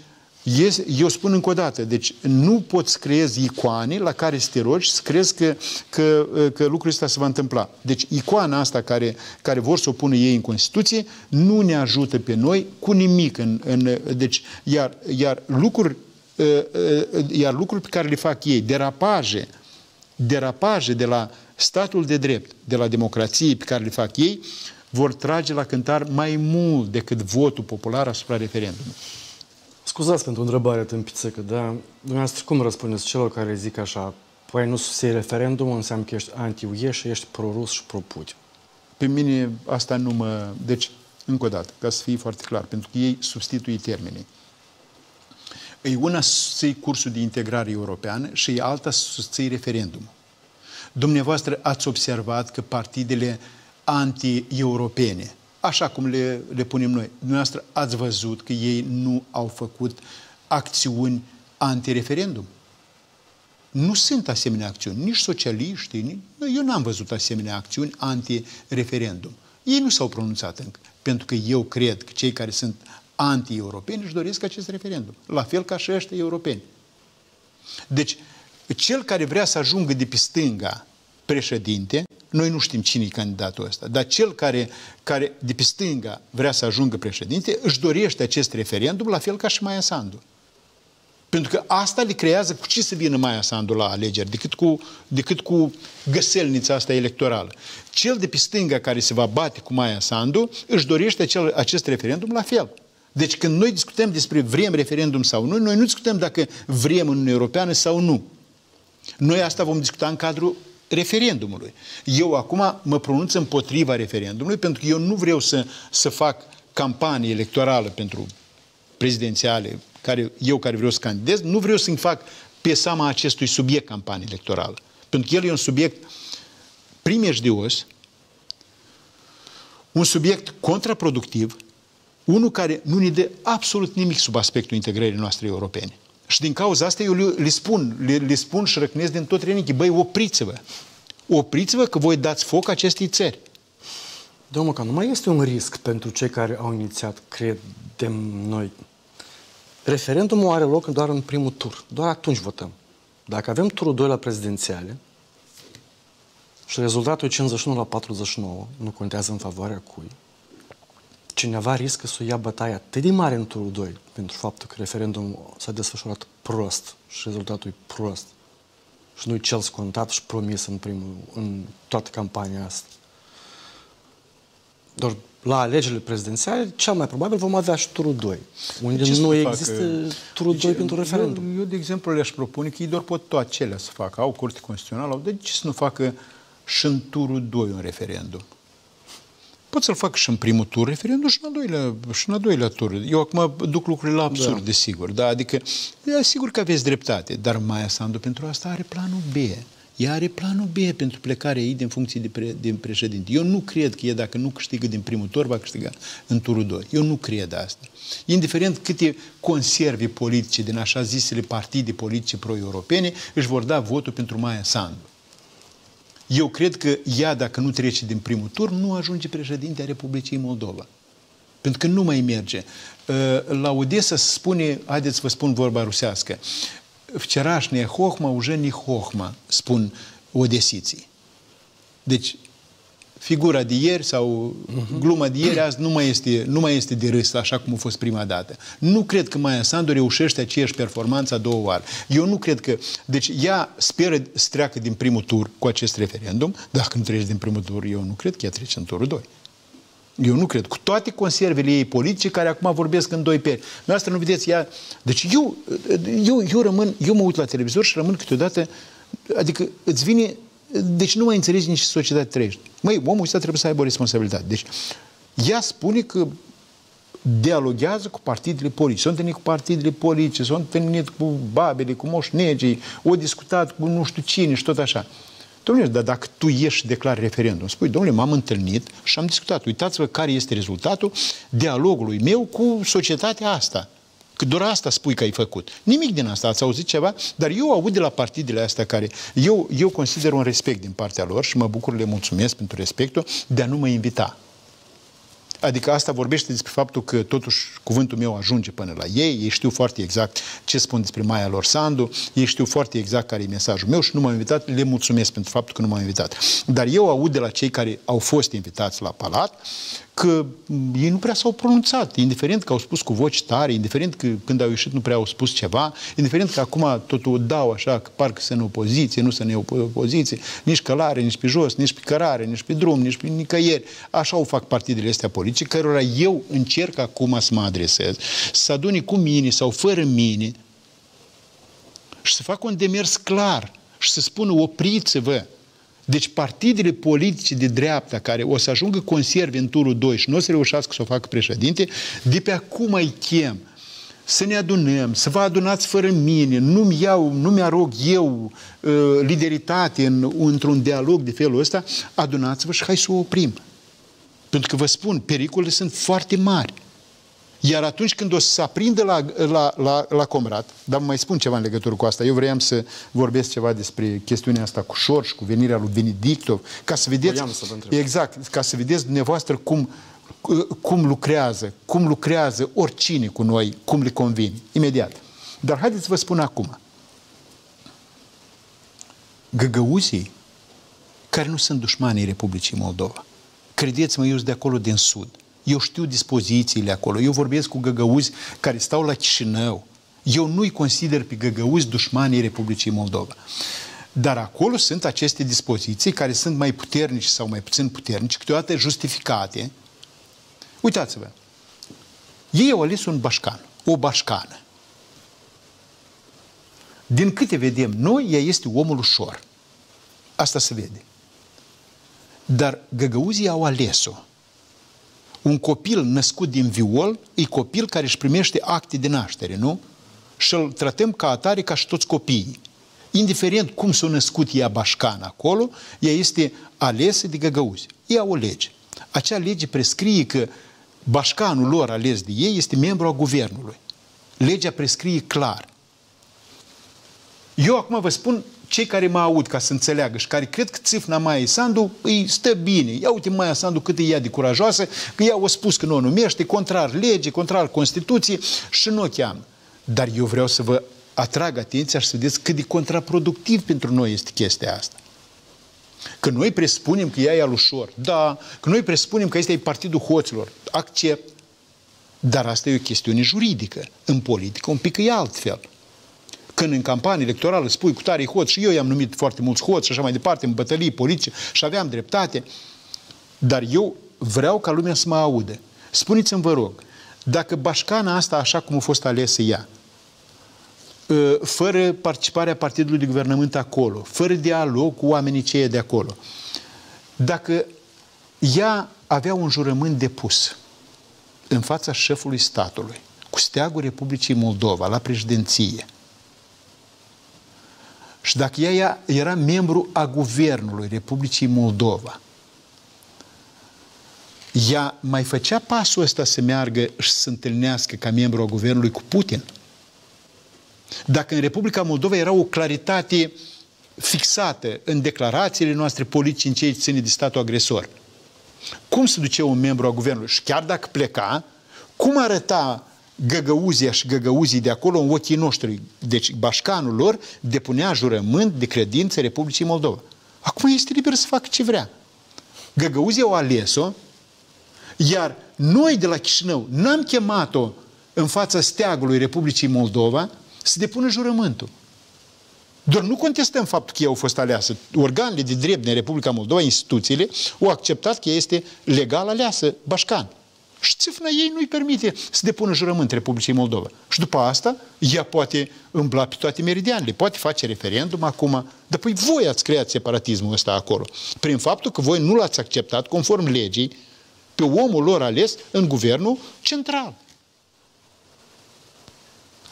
eu spun încă o dată, deci nu poți să creezi icoane la care să te rogi să crezi că, că, că lucrul ăsta se va întâmpla. Deci icoana asta care, care vor să o pună ei în Constituție nu ne ajută pe noi cu nimic. În, în, deci, iar, iar lucruri Ă, ă, iar lucruri pe care le fac ei, derapaje, derapaje de la statul de drept, de la democrație pe care le fac ei, vor trage la cântar mai mult decât votul popular asupra referendumului. Scuzați pentru întrebarea tâmpițecă, dar dumneavoastră cum răspundeți celor care zic așa, păi nu susții referendumul, înseamnă că ești anti-UE și ești pro-rus și pro-Putin? Pe mine asta nu mă... Deci, încă o dată, ca să fie foarte clar, pentru că ei substituie termenii. E una să cursul de integrare europeană și e alta să susții referendumul. Dumneavoastră ați observat că partidele anti-europene, așa cum le, le punem noi, dumneavoastră ați văzut că ei nu au făcut acțiuni anti-referendum. Nu sunt asemenea acțiuni, nici socialiștii, nici... eu n-am văzut asemenea acțiuni anti-referendum. Ei nu s-au pronunțat încă, pentru că eu cred că cei care sunt anti-europeni își doresc acest referendum. La fel ca și ăștia europeni. Deci, cel care vrea să ajungă de pe stânga președinte, noi nu știm cine e candidatul ăsta, dar cel care, care de pe stânga vrea să ajungă președinte își dorește acest referendum la fel ca și Maia Sandu. Pentru că asta le creează cu ce să vină Maia Sandu la alegeri, decât cu, decât cu găselnița asta electorală. Cel de pe stânga care se va bate cu Maia Sandu își dorește acel, acest referendum la fel. Deci când noi discutăm despre vrem referendum sau nu, noi nu discutăm dacă vrem în Uniunea Europeană sau nu. Noi asta vom discuta în cadrul referendumului. Eu acum mă pronunț împotriva referendumului pentru că eu nu vreau să, să fac campanie electorală pentru prezidențiale, care, eu care vreau să candidez, nu vreau să-mi fac pe seama acestui subiect campanie electorală. Pentru că el e un subiect primejdios, un subiect contraproductiv, unul care nu ne dă absolut nimic sub aspectul integrării noastre europene. Și din cauza asta eu le spun, le, le spun și răcnesc din tot renichii, băi, opriți-vă! Opriți-vă că voi dați foc acestei țări. Domnul că nu mai este un risc pentru cei care au inițiat, credem noi. Referendumul are loc doar în primul tur. Doar atunci votăm. Dacă avem turul 2 la prezidențiale și rezultatul e 51 la 49, nu contează în favoarea cui, cineva riscă să ia bătaia atât de mare în turul 2 pentru faptul că referendumul s-a desfășurat prost și rezultatul e prost și nu-i cel scontat și promis în, primul, în toată campania asta. Doar la alegerile prezidențiale, cel mai probabil vom avea și turul 2, unde Ce nu să există facă? turul Deci, 2 pentru referendum. Eu, eu, de exemplu, le-aș propune că ei doar pot toate acelea să facă. Au curte constituțională, au, de ce să nu facă și în turul 2 un referendum? Pot să-l fac și în primul tur referendum și în al doilea, și în al doilea tur. Eu acum duc lucrurile la absurd, da. desigur. Da? Adică, da, sigur că aveți dreptate, dar Maia Sandu pentru asta are planul B. Ea are planul B pentru plecarea ei din funcție de, pre, de președinte. Eu nu cred că e, dacă nu câștigă din primul tur, va câștiga în turul 2. Eu nu cred asta. Indiferent câte conserve politice din așa zisele partide politice pro-europene, își vor da votul pentru Maia Sandu. Eu cred că ea, dacă nu trece din primul tur, nu ajunge președinte a Republicii Moldova. Pentru că nu mai merge. La Odessa se spune, haideți să vă spun vorba rusească, вчерашняя хохма уже не хохма, spun odesiții. Deci, figura de ieri sau gluma de ieri azi nu mai, este, nu mai este de râs așa cum a fost prima dată. Nu cred că Maia Sandu reușește aceeași performanță a două oară. Eu nu cred că... Deci ea speră să treacă din primul tur cu acest referendum. Dacă nu trece din primul tur, eu nu cred că ea trece în turul 2. Eu nu cred. Cu toate conservele ei politice, care acum vorbesc în doi peri. Noastră nu vedeți, ea... Deci eu, eu, eu rămân, eu mă uit la televizor și rămân câteodată, adică îți vine, deci nu mai înțelegi nici societate trăiești. Măi, omul ăsta trebuie să aibă o responsabilitate. Deci, ea spune că dialoghează cu partidele politice. S-au întâlnit cu partidele politice, s-au întâlnit cu babele, cu moșnegii, au discutat cu nu știu cine și tot așa. Domnule, dar dacă tu ieși și declari referendum, spui, domnule, m-am întâlnit și am discutat. Uitați-vă care este rezultatul dialogului meu cu societatea asta. Că doar asta spui că ai făcut. Nimic din asta. Ați auzit ceva? Dar eu aud de la partidele astea care... Eu, eu consider un respect din partea lor și mă bucur, le mulțumesc pentru respectul de a nu mă invita. Adică asta vorbește despre faptul că totuși cuvântul meu ajunge până la ei, ei știu foarte exact ce spun despre Maia lor Sandu, ei știu foarte exact care e mesajul meu și nu m-au invitat, le mulțumesc pentru faptul că nu m-au invitat. Dar eu aud de la cei care au fost invitați la palat că ei nu prea s-au pronunțat, indiferent că au spus cu voci tare, indiferent că când au ieșit nu prea au spus ceva, indiferent că acum totul dau așa, că parcă sunt în opoziție, nu sunt în opoziție, nici călare, nici pe jos, nici pe cărare, nici pe drum, nici pe nicăieri. Așa o fac partidele astea politice, cărora eu încerc acum să mă adresez, să adune cu mine sau fără mine și să fac un demers clar și să spună opriți-vă, deci partidele politice de dreapta care o să ajungă conserve în turul 2 și nu o să reușească să o facă președinte, de pe acum îi chem să ne adunăm, să vă adunați fără mine, nu-mi iau, nu-mi arog eu uh, lideritate în, într-un dialog de felul ăsta, adunați-vă și hai să o oprim. Pentru că vă spun, pericolele sunt foarte mari. Iar atunci când o să se aprindă la, la, la, la Comrat, dar mai spun ceva în legătură cu asta, eu vreau să vorbesc ceva despre chestiunea asta cu Șorș, cu venirea lui Benedictov, ca să vedeți, să exact, ca să vedeți dumneavoastră cum, cum lucrează, cum lucrează oricine cu noi, cum le convine, imediat. Dar haideți să vă spun acum. găgăuzii care nu sunt dușmanii Republicii Moldova. Credeți-mă, eu sunt de acolo din sud. Eu știu dispozițiile acolo. Eu vorbesc cu găgăuzi care stau la Chișinău. Eu nu-i consider pe găgăuzi dușmanii Republicii Moldova. Dar acolo sunt aceste dispoziții care sunt mai puternici sau mai puțin puternici, câteodată justificate. Uitați-vă, ei au ales un bașcan, o bașcană. Din câte vedem noi, ea este omul ușor. Asta se vede. Dar găgăuzii au ales-o. Un copil născut din viol e copil care își primește acte de naștere, nu? Și îl tratăm ca atare ca și toți copiii. Indiferent cum s-a născut ea bașcan acolo, ea este alesă de găgăuzi. Ea o lege. Acea lege prescrie că bașcanul lor ales de ei este membru a guvernului. Legea prescrie clar. Eu acum vă spun cei care mă aud ca să înțeleagă și care cred că țifna Maia Sandu îi stă bine. Ia uite Maia Sandu cât e ea de curajoasă, că ea o spus că nu o numește, contrar lege, contrar Constituție și nu o cheamă. Dar eu vreau să vă atrag atenția și să vedeți cât de contraproductiv pentru noi este chestia asta. Că noi presupunem că ea e al ușor. Da, că noi presupunem că este e partidul hoților. Accept. Dar asta e o chestiune juridică. În politică un pic e altfel. Când în campanie electorală spui cu tare hoț și eu i-am numit foarte mulți hoți și așa mai departe, în bătălii politice și aveam dreptate, dar eu vreau ca lumea să mă audă. Spuneți-mi, vă rog, dacă bașcana asta, așa cum a fost alesă ea, ă, fără participarea partidului de guvernământ acolo, fără dialog cu oamenii cei de acolo, dacă ea avea un jurământ depus în fața șefului statului, cu steagul Republicii Moldova, la președinție, și dacă ea era membru a guvernului Republicii Moldova, ea mai făcea pasul ăsta să meargă și să se întâlnească ca membru a guvernului cu Putin? Dacă în Republica Moldova era o claritate fixată în declarațiile noastre politice în ce ține de statul agresor, cum se duce un membru a guvernului? Și chiar dacă pleca, cum arăta găgăuzia și găgăuzii de acolo în ochii noștri. Deci bașcanul lor depunea jurământ de credință Republicii Moldova. Acum este liber să facă ce vrea. Găgăuzii au ales-o, iar noi de la Chișinău n-am chemat-o în fața steagului Republicii Moldova să depună jurământul. Doar nu contestăm faptul că ea a fost aleasă. Organele de drept din Republica Moldova, instituțiile, au acceptat că ea este legal aleasă bașcan. Și țifna ei nu-i permite să depună jurământ Republicii Moldova. Și după asta, ea poate îmbla pe toate meridianele, poate face referendum acum, dar păi voi ați creat separatismul ăsta acolo. Prin faptul că voi nu l-ați acceptat conform legii pe omul lor ales în guvernul central.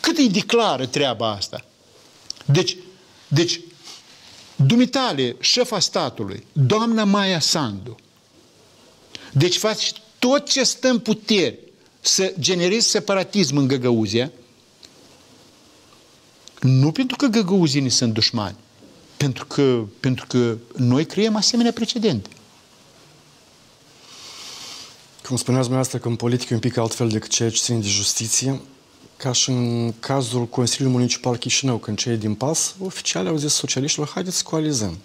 Cât îi declară treaba asta? Deci, deci dumitale, șefa statului, doamna Maia Sandu, deci faci tot ce stă în puteri să genereze separatism în Găgăuzia, nu pentru că găgăuzinii sunt dușmani, pentru că, pentru că noi creăm asemenea precedente. Cum spuneați dumneavoastră că în politică e un pic altfel decât ceea ce ține de justiție, ca și în cazul Consiliului Municipal Chișinău, când cei din PAS oficiali au zis socialiștilor, haideți să coalizăm.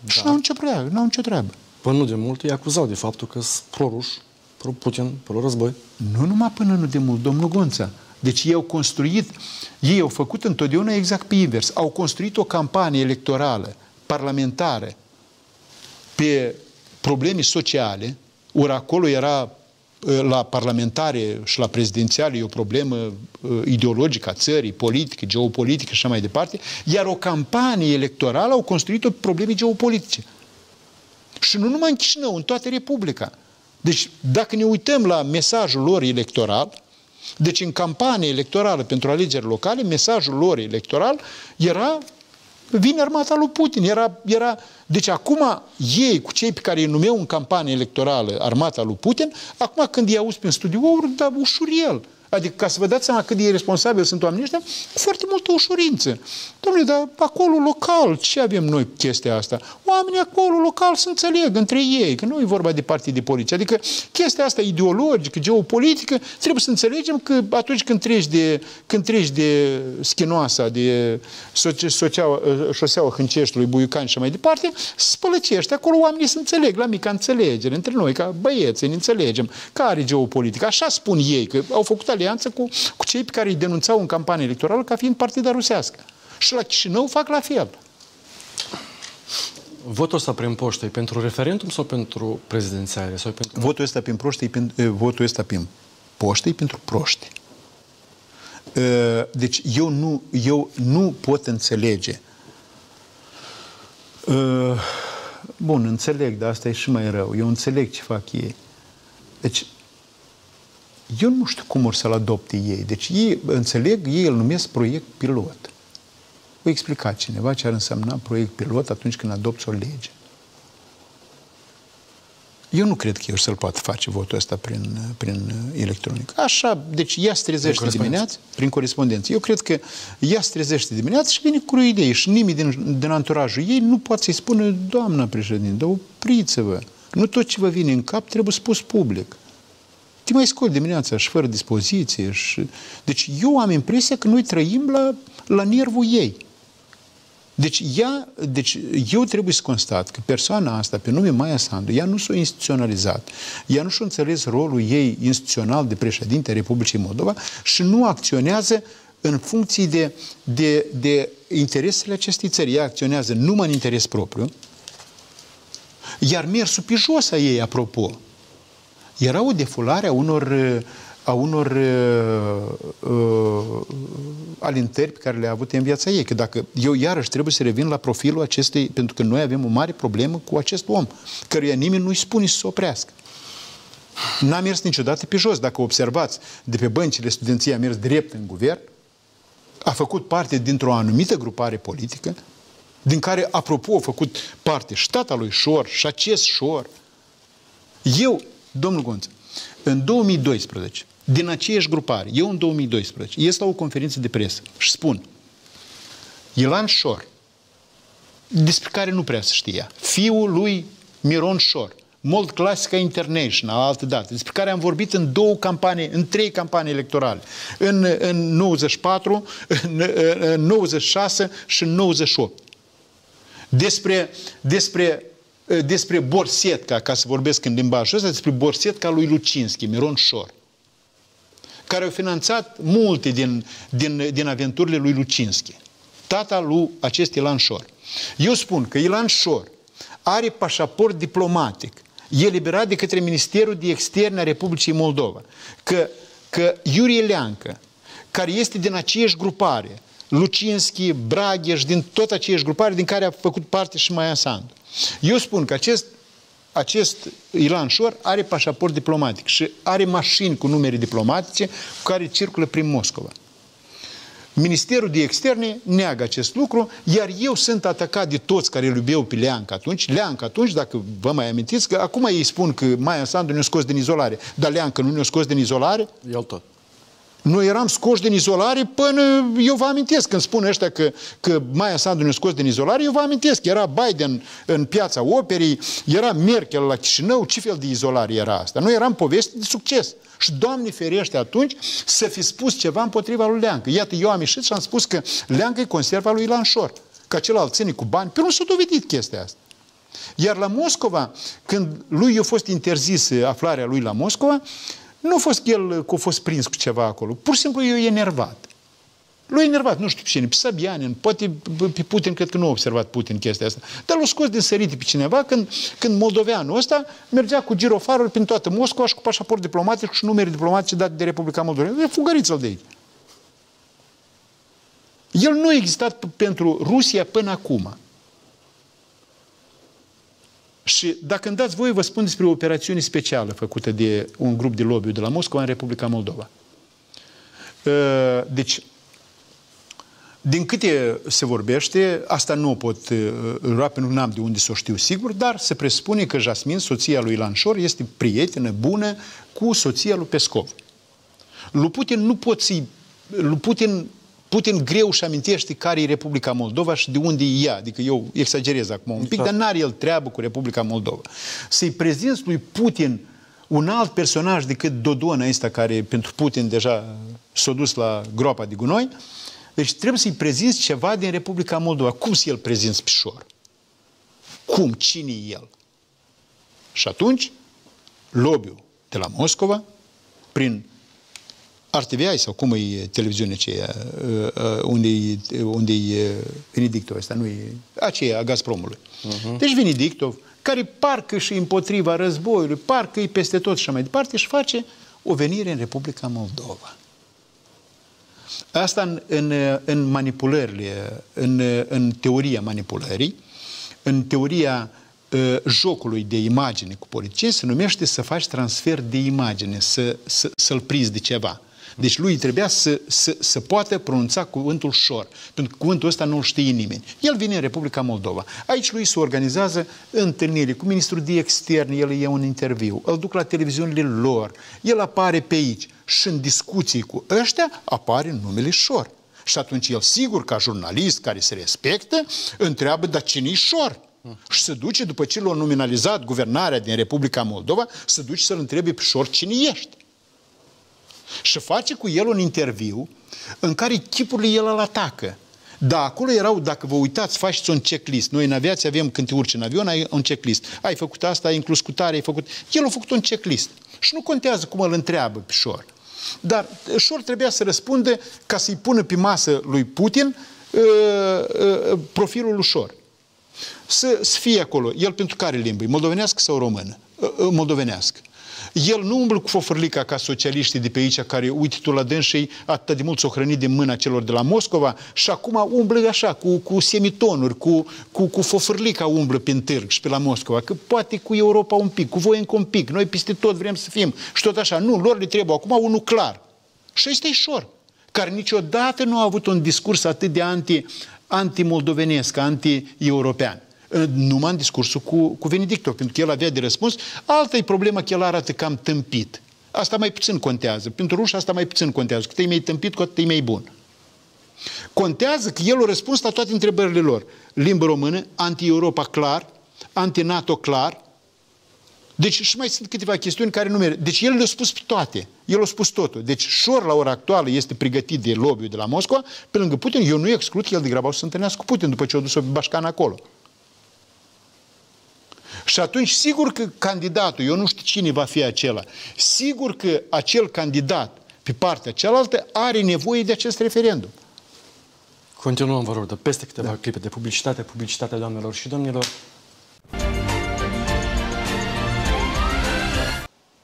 Da. Și n-au nicio treabă, n-au nicio treabă. Până nu de mult îi acuzau de faptul că sunt proruși pro-Putin, pro-război. Nu numai până nu de mult, domnul Gonța. Deci ei au construit, ei au făcut întotdeauna exact pe invers. Au construit o campanie electorală, parlamentară, pe probleme sociale, ori acolo era ă, la parlamentare și la prezidențiale e o problemă uh, ideologică a țării, politică, geopolitică și așa mai departe, iar o campanie electorală au construit-o pe probleme geopolitice. Și nu numai în Chișinău, în toată Republica. Deci, dacă ne uităm la mesajul lor electoral, deci în campanie electorală pentru alegeri locale, mesajul lor electoral era vine armata lui Putin. Era, era... Deci acum ei, cu cei pe care îi numeau în campanie electorală armata lui Putin, acum când îi auzi prin studiouri, dar ușuriel. Adică ca să vă dați seama cât de irresponsabil sunt oamenii ăștia, cu foarte multă ușurință. Domnule, dar acolo local, ce avem noi chestia asta? Oamenii acolo local se înțeleg între ei, că nu e vorba de partii de poliție. Adică chestia asta ideologică, geopolitică, trebuie să înțelegem că atunci când treci de, când treci de schinoasa, de șoseaua, șoseaua Hânceștiului, Buiucan și mai departe, spălăcești. Acolo oamenii se înțeleg, la mica înțelegere, între noi, ca băieți, ne înțelegem. Care geopolitică? Așa spun ei, că au făcut alianță cu, cu cei pe care îi denunțau în campanie electorală ca fiind partida rusească. Și la Chișinău fac la fel. Votul ăsta prin poștă e pentru referendum sau pentru prezidențiale? Sau pentru... Votul ăsta prin poștă e, votul ăsta prin poștă e pentru proști. Deci eu nu, eu nu pot înțelege. Bun, înțeleg, dar asta e și mai rău. Eu înțeleg ce fac ei. Deci, eu nu știu cum or să-l adopte ei. Deci ei, înțeleg, ei îl numesc proiect pilot. O explica cineva ce ar însemna proiect pilot atunci când adopți o lege. Eu nu cred că eu să-l poată face votul ăsta prin, prin electronic. Așa, deci ea se trezește dimineața, prin corespondență. Eu cred că ea se trezește dimineața și vine cu o idee și nimeni din, din anturajul ei nu poate să-i spună, doamna președinte, dar opriți-vă. Nu tot ce vă vine în cap trebuie spus public. Te mai scoli dimineața și fără dispoziție. Și... Deci eu am impresia că noi trăim la, la nervul ei. Deci, ea, deci eu trebuie să constat că persoana asta, pe nume Maia Sandu, ea nu s-a instituționalizat, ea nu și-a înțeles rolul ei instituțional de președinte a Republicii Moldova și nu acționează în funcție de, de, de interesele acestei țări. Ea acționează numai în interes propriu, iar mersul pe jos a ei, apropo, era o defulare a unor a unor uh, uh, alintări pe care le-a avut în viața ei. Că dacă eu iarăși trebuie să revin la profilul acestei, pentru că noi avem o mare problemă cu acest om, căruia nimeni nu-i spune să se oprească. N-a mers niciodată pe jos. Dacă observați, de pe băncile studenției a mers drept în guvern, a făcut parte dintr-o anumită grupare politică, din care, apropo, a făcut parte și tata lui Șor, și acest Șor. Eu, domnul Gonță, în 2012, din aceeași grupare, eu în 2012, ies la o conferință de presă și spun Ilan Șor, despre care nu prea se știa, fiul lui Miron Șor, Mold Classica International, altă dată, despre care am vorbit în două campanii, în trei campanii electorale, în, în 94, în, în 96 și în 98. Despre, despre despre Borsetca, ca să vorbesc în limbajul ăsta, despre Borsetca lui Lucinski, Miron Șor care au finanțat multe din, din, din aventurile lui Lucinski, tata lui acest Ilan Șor. Eu spun că Ilan Șor are pașaport diplomatic, e liberat de către Ministerul de Externe a Republicii Moldova, că, că Iurie Leancă, care este din aceeași grupare, Lucinski, Bragheș, din tot aceeași grupare din care a făcut parte și Maia Sandu. Eu spun că acest acest Ilan Șor are pașaport diplomatic și are mașini cu numere diplomatice cu care circulă prin Moscova. Ministerul de Externe neagă acest lucru, iar eu sunt atacat de toți care îl iubeau pe Leanca atunci. Leanca atunci, dacă vă mai amintiți, că acum ei spun că Maia Sandu ne-a scos din izolare, dar Leanca nu ne-a scos din izolare. El tot. Noi eram scoși din izolare până, eu vă amintesc, când spun ăștia că, că Maia Sandu ne-a scos din izolare, eu vă amintesc, era Biden în piața operii, era Merkel la Chișinău, ce fel de izolare era asta? Noi eram poveste de succes. Și Doamne ferește atunci să fi spus ceva împotriva lui Leancă. Iată, eu am ieșit și am spus că Leancă e conserva lui Lanșor, că celălalt ține cu bani. Pe nu s-a dovedit chestia asta. Iar la Moscova, când lui a fost interzis aflarea lui la Moscova, nu a fost el că a fost prins cu ceva acolo. Pur și simplu eu e enervat. L-a enervat, nu știu pe cine, pe Sabianin, poate pe Putin, cred că nu a observat Putin chestia asta. Dar l-a scos din sărite pe cineva când, când moldoveanul ăsta mergea cu girofarul prin toată Moscova și cu pașaport diplomatic și numere diplomatice date de Republica Moldova. E fugăriți-l de aici. El nu a existat pentru Rusia până acum. Și dacă îmi dați voi, vă spun despre o operațiune specială făcută de un grup de lobby de la Moscova în Republica Moldova. Uh, deci, din câte se vorbește, asta nu o pot uh, lua pentru că n-am de unde să o știu sigur, dar se presupune că Jasmin, soția lui Lanșor, este prietenă bună cu soția lui Pescov. Lui Putin nu pot să Lui Putin Putin greu și amintește care e Republica Moldova și de unde e ea. Adică eu exagerez acum un pic, dar n-are el treabă cu Republica Moldova. Să-i prezinți lui Putin un alt personaj decât Dodon ăsta care pentru Putin deja s-a dus la groapa de gunoi, deci trebuie să-i prezinți ceva din Republica Moldova. Cum să el prezinți pișor? Cum? Cine e el? Și atunci, lobby de la Moscova, prin RTVI sau cum e televiziune aceea, unde e, unde e Benedictov ăsta, nu e, aceea a Gazpromului. Uh-huh. Deci Benedictov, care parcă și împotriva războiului, parcă e peste tot și așa mai departe, își face o venire în Republica Moldova. Asta în, în, în manipulările, în, în teoria manipulării, în teoria uh, jocului de imagine cu politicieni se numește să faci transfer de imagine, să, să, să-l prinzi de ceva. Deci lui trebuia să, să, să poată pronunța cuvântul șor, pentru că cuvântul ăsta nu-l știe nimeni. El vine în Republica Moldova. Aici lui se organizează întâlniri cu ministrul de externe, el ia un interviu, îl duc la televiziunile lor, el apare pe aici și în discuții cu ăștia apare numele șor. Și atunci el, sigur, ca jurnalist care se respectă, întreabă, dar cine e șor? Și se duce, după ce l-a nominalizat guvernarea din Republica Moldova, se duce să-l întrebe pe șor cine ești și face cu el un interviu în care chipurile el îl atacă. Da, acolo erau, dacă vă uitați, faceți un checklist. Noi în aviație avem, când te urci în avion, ai un checklist. Ai făcut asta, ai inclus cu tare, ai făcut... El a făcut un checklist. Și nu contează cum îl întreabă pe Șor. Dar Șor trebuia să răspundă ca să-i pună pe masă lui Putin uh, uh, profilul ușor. Să, să fie acolo. El pentru care limbă? Moldovenească sau română? Uh, uh, moldovenească. El nu umblă cu fofărlica ca socialiștii de pe aici, care, uite tu la dânsii, atât de mult s-o hrănit din mâna celor de la Moscova și acum umblă așa, cu, cu semitonuri, cu, cu, cu fofărlica umblă pe târg și pe la Moscova, că poate cu Europa un pic, cu voi încă un pic, noi peste tot vrem să fim și tot așa. Nu, lor le trebuie acum unul clar. Și ăsta e șor, care niciodată nu a avut un discurs atât de anti, anti-moldovenesc, anti-european numai în discursul cu, cu Benedictov, pentru că el avea de răspuns. Alta e problema că el arată cam tâmpit. Asta mai puțin contează. Pentru ruși asta mai puțin contează. Cât e mai tâmpit, cu atât e mai bun. Contează că el a răspuns la toate întrebările lor. Limbă română, anti-Europa clar, anti-NATO clar. Deci și mai sunt câteva chestiuni care nu merg. Deci el le-a spus toate. El a spus totul. Deci Șor la ora actuală este pregătit de lobby de la Moscova, pe lângă Putin. Eu nu exclud că el degrabă o să se întâlnească cu Putin după ce a dus-o pe Bașcan acolo. Și atunci, sigur că candidatul, eu nu știu cine va fi acela, sigur că acel candidat pe partea cealaltă are nevoie de acest referendum. Continuăm, vă rog, de peste câteva da. clipe de publicitate, publicitatea doamnelor și domnilor.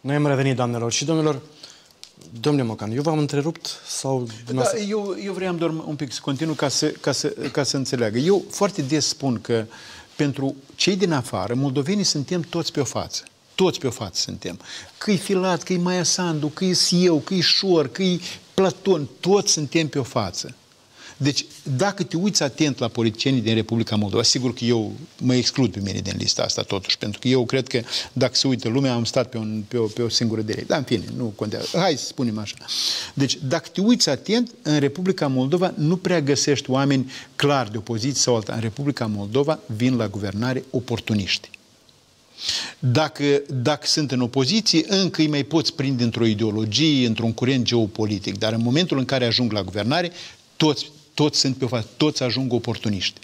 Noi am revenit, doamnelor și domnilor. Domnule Mocan, eu v-am întrerupt sau... Da, eu, eu vreau doar un pic să continu ca să, ca, să, ca să înțeleagă. Eu foarte des spun că uh, pentru cei din afară, moldovenii suntem toți pe o față. Toți pe o față suntem. Că-i Filat, că-i Maia Sandu, că-i eu, că-i Șor, că-i Platon, toți suntem pe o față. Deci, dacă te uiți atent la politicienii din Republica Moldova, sigur că eu mă exclud pe mine din lista asta totuși, pentru că eu cred că dacă se uită lumea, am stat pe, un, pe, o, pe o singură direcție. Dar, în fine, nu contează. Hai să spunem așa. Deci, dacă te uiți atent, în Republica Moldova nu prea găsești oameni clar de opoziție sau alta. În Republica Moldova vin la guvernare oportuniști. Dacă, dacă sunt în opoziție, încă îi mai poți prinde într-o ideologie, într-un curent geopolitic, dar în momentul în care ajung la guvernare, toți toți sunt pe față, toți ajung oportuniști.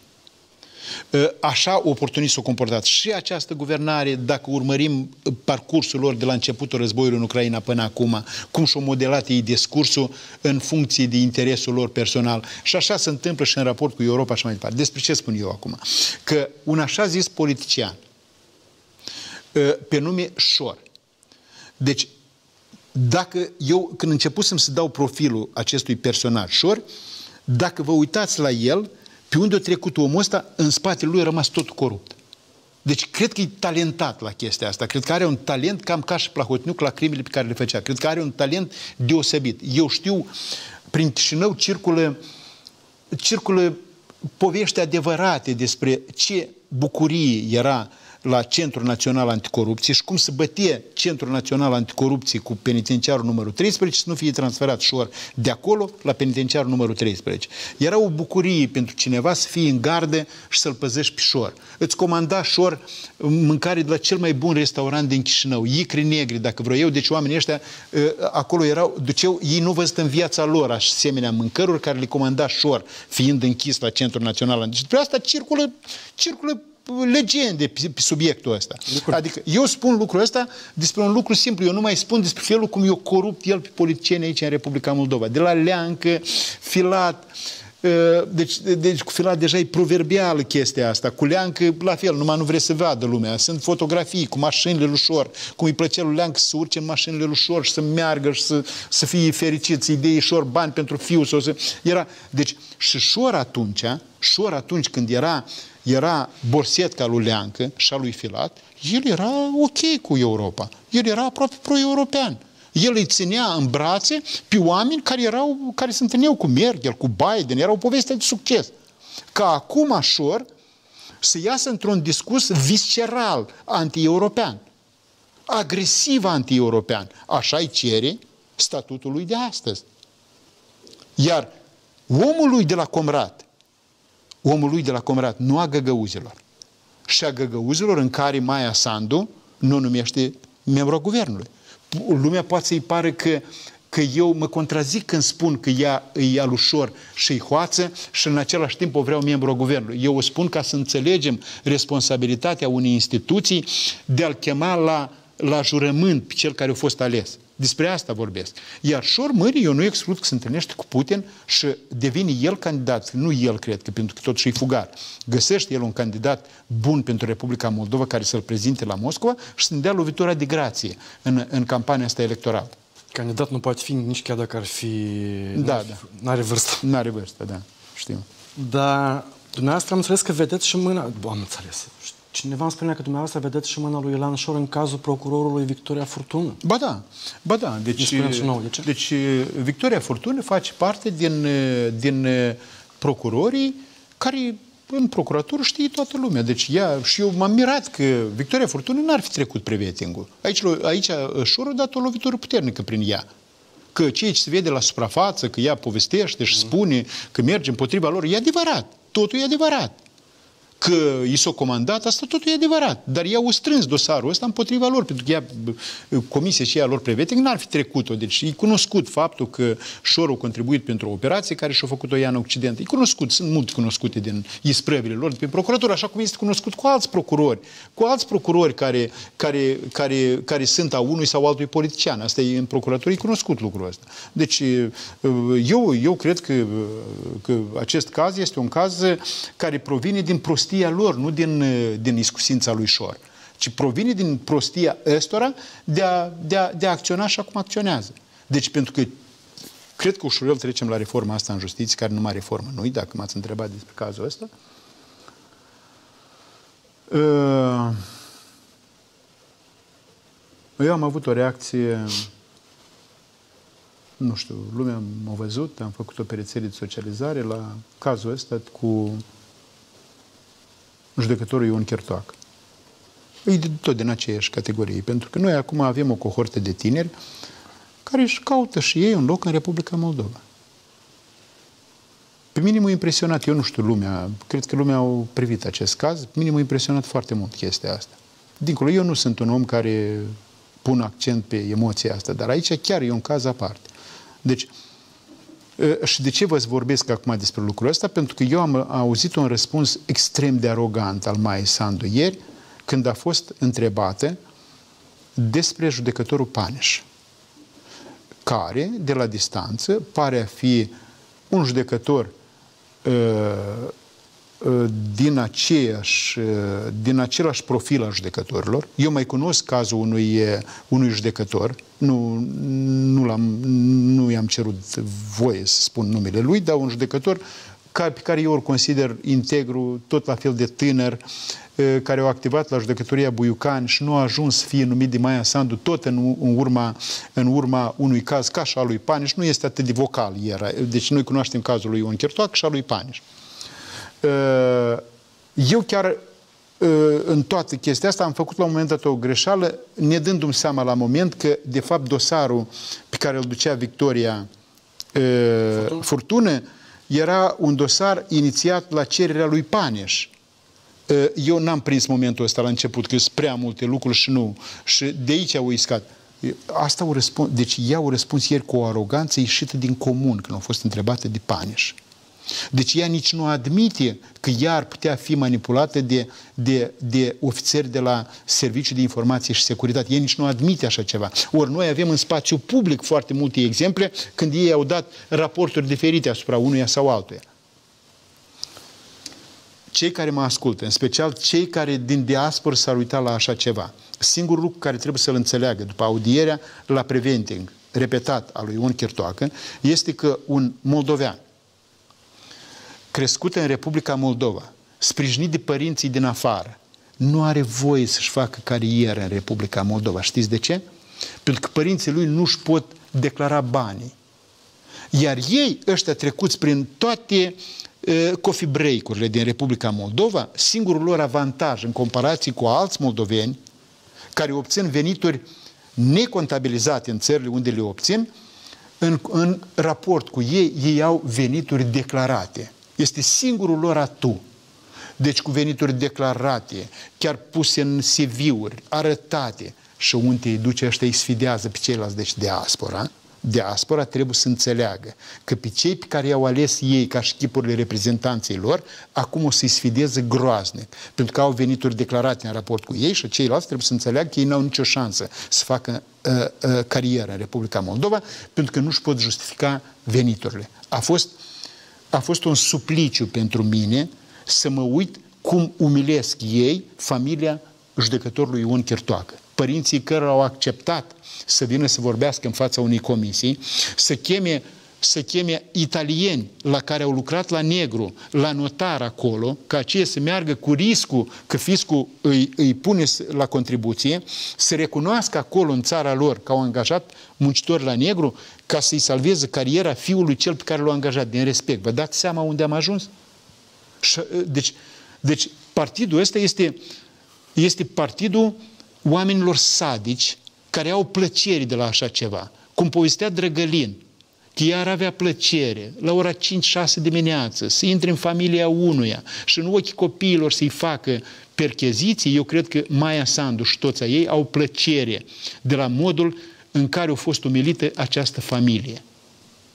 Ă, așa oportunist s-a comportat și această guvernare, dacă urmărim parcursul lor de la începutul războiului în Ucraina până acum, cum și-au modelat ei discursul în funcție de interesul lor personal. Și așa se întâmplă și în raport cu Europa și mai departe. Despre ce spun eu acum? Că un așa zis politician, ă, pe nume Șor, deci dacă eu, când începusem să dau profilul acestui personaj Șor, dacă vă uitați la el, pe unde a trecut omul ăsta, în spatele lui a rămas tot corupt. Deci cred că e talentat la chestia asta. Cred că are un talent cam ca și Plahotniuc la crimele pe care le făcea. Cred că are un talent deosebit. Eu știu, prin Chișinău circulă, circulă povești adevărate despre ce bucurie era la Centrul Național Anticorupție și cum să bătie Centrul Național Anticorupție cu penitenciarul numărul 13 să nu fie transferat șor de acolo la penitenciarul numărul 13. Era o bucurie pentru cineva să fie în gardă și să-l păzești pe șor. Îți comanda șor mâncare de la cel mai bun restaurant din Chișinău, icri negri, dacă vreau eu, deci oamenii ăștia ă, acolo erau, duceau, ei nu văzut în viața lor asemenea mâncăruri care le comanda șor, fiind închis la Centrul Național. Deci despre asta circulă, circulă legende pe, pe subiectul ăsta. Lucru. Adică eu spun lucrul ăsta despre un lucru simplu. Eu nu mai spun despre felul cum eu corupt el pe politicieni aici în Republica Moldova. De la Leancă, Filat, ă, deci, deci cu Filat deja e proverbială chestia asta. Cu Leancă, la fel, numai nu vrea să vadă lumea. Sunt fotografii cu mașinile lui Șor, cum îi plăcea lui Leancă să urce în mașinile lui Șor și să meargă și să, să fie fericit, să-i dea Șor bani pentru fiul sau să... Era... Deci, și Șor atunci, Șor atunci când era era borsetca lui Leancă și a lui Filat, el era ok cu Europa. El era aproape pro-european. El îi ținea în brațe pe oameni care, erau, care se întâlneau cu Merkel, cu Biden, era o poveste de succes. Ca acum așor să iasă într-un discurs visceral anti-european, agresiv anti-european. Așa îi cere statutul lui de astăzi. Iar omul lui de la Comrat, omul lui de la Comrat, nu a găgăuzilor. Și a găgăuzilor în care Maia Sandu nu numește membru guvernului. Lumea poate să-i pare că, că eu mă contrazic când spun că ea îi alușor și îi hoață și în același timp o vreau membru guvernului. Eu o spun ca să înțelegem responsabilitatea unei instituții de a-l chema la, la jurământ pe cel care a fost ales. Despre asta vorbesc. Iar Șor Mării, eu nu exclud că se întâlnește cu Putin și devine el candidat. Nu el, cred că, pentru că tot și fugar. Găsește el un candidat bun pentru Republica Moldova care să-l prezinte la Moscova și să-mi dea lovitura de grație în, în campania asta electorală. Candidat nu poate fi nici chiar dacă ar fi... Da, da. N-are vârstă. N-are vârstă, da. Știu. Dar dumneavoastră am înțeles că vedeți și mâna... Am înțeles. Cineva îmi spunea că dumneavoastră vedeți și mâna lui Ilan Șor în cazul procurorului Victoria Furtună. Ba da, ba da. Deci, și nouă, de ce? deci Victoria Furtună face parte din, din procurorii care în procuratură știe toată lumea. Deci ea, și eu m-am mirat că Victoria Furtună n-ar fi trecut prevetingul. Aici, aici Șor a dat o lovitură puternică prin ea că ceea ce se vede la suprafață, că ea povestește și spune că merge împotriva lor, e adevărat. Totul e adevărat că i s-a comandat, asta totul e adevărat. Dar ei au strâns dosarul ăsta împotriva lor, pentru că ea, comisia și ea lor preveting n-ar fi trecut-o. Deci e cunoscut faptul că Șor a contribuit pentru o operație care și-a făcut-o ea în Occident. E cunoscut, sunt multe cunoscute din isprăvile lor de pe procuratură, așa cum este cunoscut cu alți procurori, cu alți procurori care, care, care, care sunt a unui sau altui politician. Asta e în procuratură, e cunoscut lucrul ăsta. Deci eu, eu cred că, că acest caz este un caz care provine din prostie prostia lor, nu din, din iscusința lui Șor, ci provine din prostia ăstora de a, de, a, de a acționa așa cum acționează. Deci pentru că cred că ușurel trecem la reforma asta în justiție, care nu mai reformă noi, dacă m-ați întrebat despre cazul ăsta. Uh, eu am avut o reacție, nu știu, lumea m-a văzut, am făcut o perețele de socializare la cazul ăsta cu judecătorul Ion Chertoac. E tot din aceeași categorie, pentru că noi acum avem o cohortă de tineri care își caută și ei un loc în Republica Moldova. Pe mine m-a impresionat, eu nu știu lumea, cred că lumea a privit acest caz, pe mine m-a impresionat foarte mult chestia asta. Dincolo, eu nu sunt un om care pun accent pe emoția asta, dar aici chiar e un caz aparte. Deci, și de ce vă vorbesc acum despre lucrul ăsta? Pentru că eu am auzit un răspuns extrem de arogant al Mai Sandu ieri, când a fost întrebată despre judecătorul Paneș, care, de la distanță, pare a fi un judecător uh, Uh, din, aceeași, uh, din același profil al judecătorilor. Eu mai cunosc cazul unui, uh, unui judecător, nu, nu, l-am, nu i-am cerut voie să spun numele lui, dar un judecător pe care eu îl consider integru, tot la fel de tânăr, care au activat la judecătoria Buiucan și nu a ajuns să fie numit de Maia Sandu, tot în, în, urma, în urma unui caz ca și al lui Paniș, nu este atât de vocal era. Deci noi cunoaștem cazul lui Ion Chertoac și al lui Paniș. Uh, eu chiar în toată chestia asta am făcut la un moment dat o greșeală, ne dându-mi seama la moment că, de fapt, dosarul pe care îl ducea Victoria Furtună, Furtună era un dosar inițiat la cererea lui Paneș. Eu n-am prins momentul ăsta la început, că sunt prea multe lucruri și nu. Și de aici au iscat. Asta au răspuns, deci ea au răspuns ieri cu o aroganță ieșită din comun, când au fost întrebate de Paneș. Deci ea nici nu admite că ea ar putea fi manipulată de, de, de ofițeri de la Serviciul de Informație și Securitate. Ea nici nu admite așa ceva. Ori noi avem în spațiu public foarte multe exemple când ei au dat raporturi diferite asupra unuia sau altuia. Cei care mă ascultă, în special cei care din diaspor s-ar uita la așa ceva, singurul lucru care trebuie să-l înțeleagă după audierea la Preventing, repetat, al lui Ion Chirtoacă, este că un moldovean crescut în Republica Moldova, sprijinit de părinții din afară, nu are voie să-și facă carieră în Republica Moldova. Știți de ce? Pentru că părinții lui nu-și pot declara banii. Iar ei, ăștia trecuți prin toate uh, coffee break-urile din Republica Moldova, singurul lor avantaj în comparație cu alți moldoveni care obțin venituri necontabilizate în țările unde le obțin, în, în raport cu ei, ei au venituri declarate. Este singurul lor atu. Deci cu venituri declarate, chiar puse în CV-uri, arătate. Și unde îi duce ăștia, îi sfidează pe ceilalți, deci diaspora. Diaspora trebuie să înțeleagă că pe cei pe care i-au ales ei ca și chipurile reprezentanței lor, acum o să-i sfideze groaznic, pentru că au venituri declarate în raport cu ei și ceilalți trebuie să înțeleagă că ei n-au nicio șansă să facă uh, uh, carieră în Republica Moldova, pentru că nu-și pot justifica veniturile. A fost uh, a fost un supliciu pentru mine să mă uit cum umilesc ei familia judecătorului Ion Chirtoacă. Părinții care au acceptat să vină să vorbească în fața unei comisii, să cheme să cheme italieni la care au lucrat la negru, la notar acolo, ca aceia să meargă cu riscul că fiscul îi, îi pune la contribuție, să recunoască acolo în țara lor că au angajat muncitori la negru ca să-i salveze cariera fiului cel pe care l-a angajat din respect. Vă dați seama unde am ajuns? Deci, deci partidul ăsta este, este partidul oamenilor sadici care au plăceri de la așa ceva. Cum povestea Drăgălin, că ea ar avea plăcere la ora 5-6 dimineață să intre în familia unuia și în ochii copiilor să-i facă percheziții, eu cred că Maia Sandu și toți ei au plăcere de la modul în care a fost umilită această familie.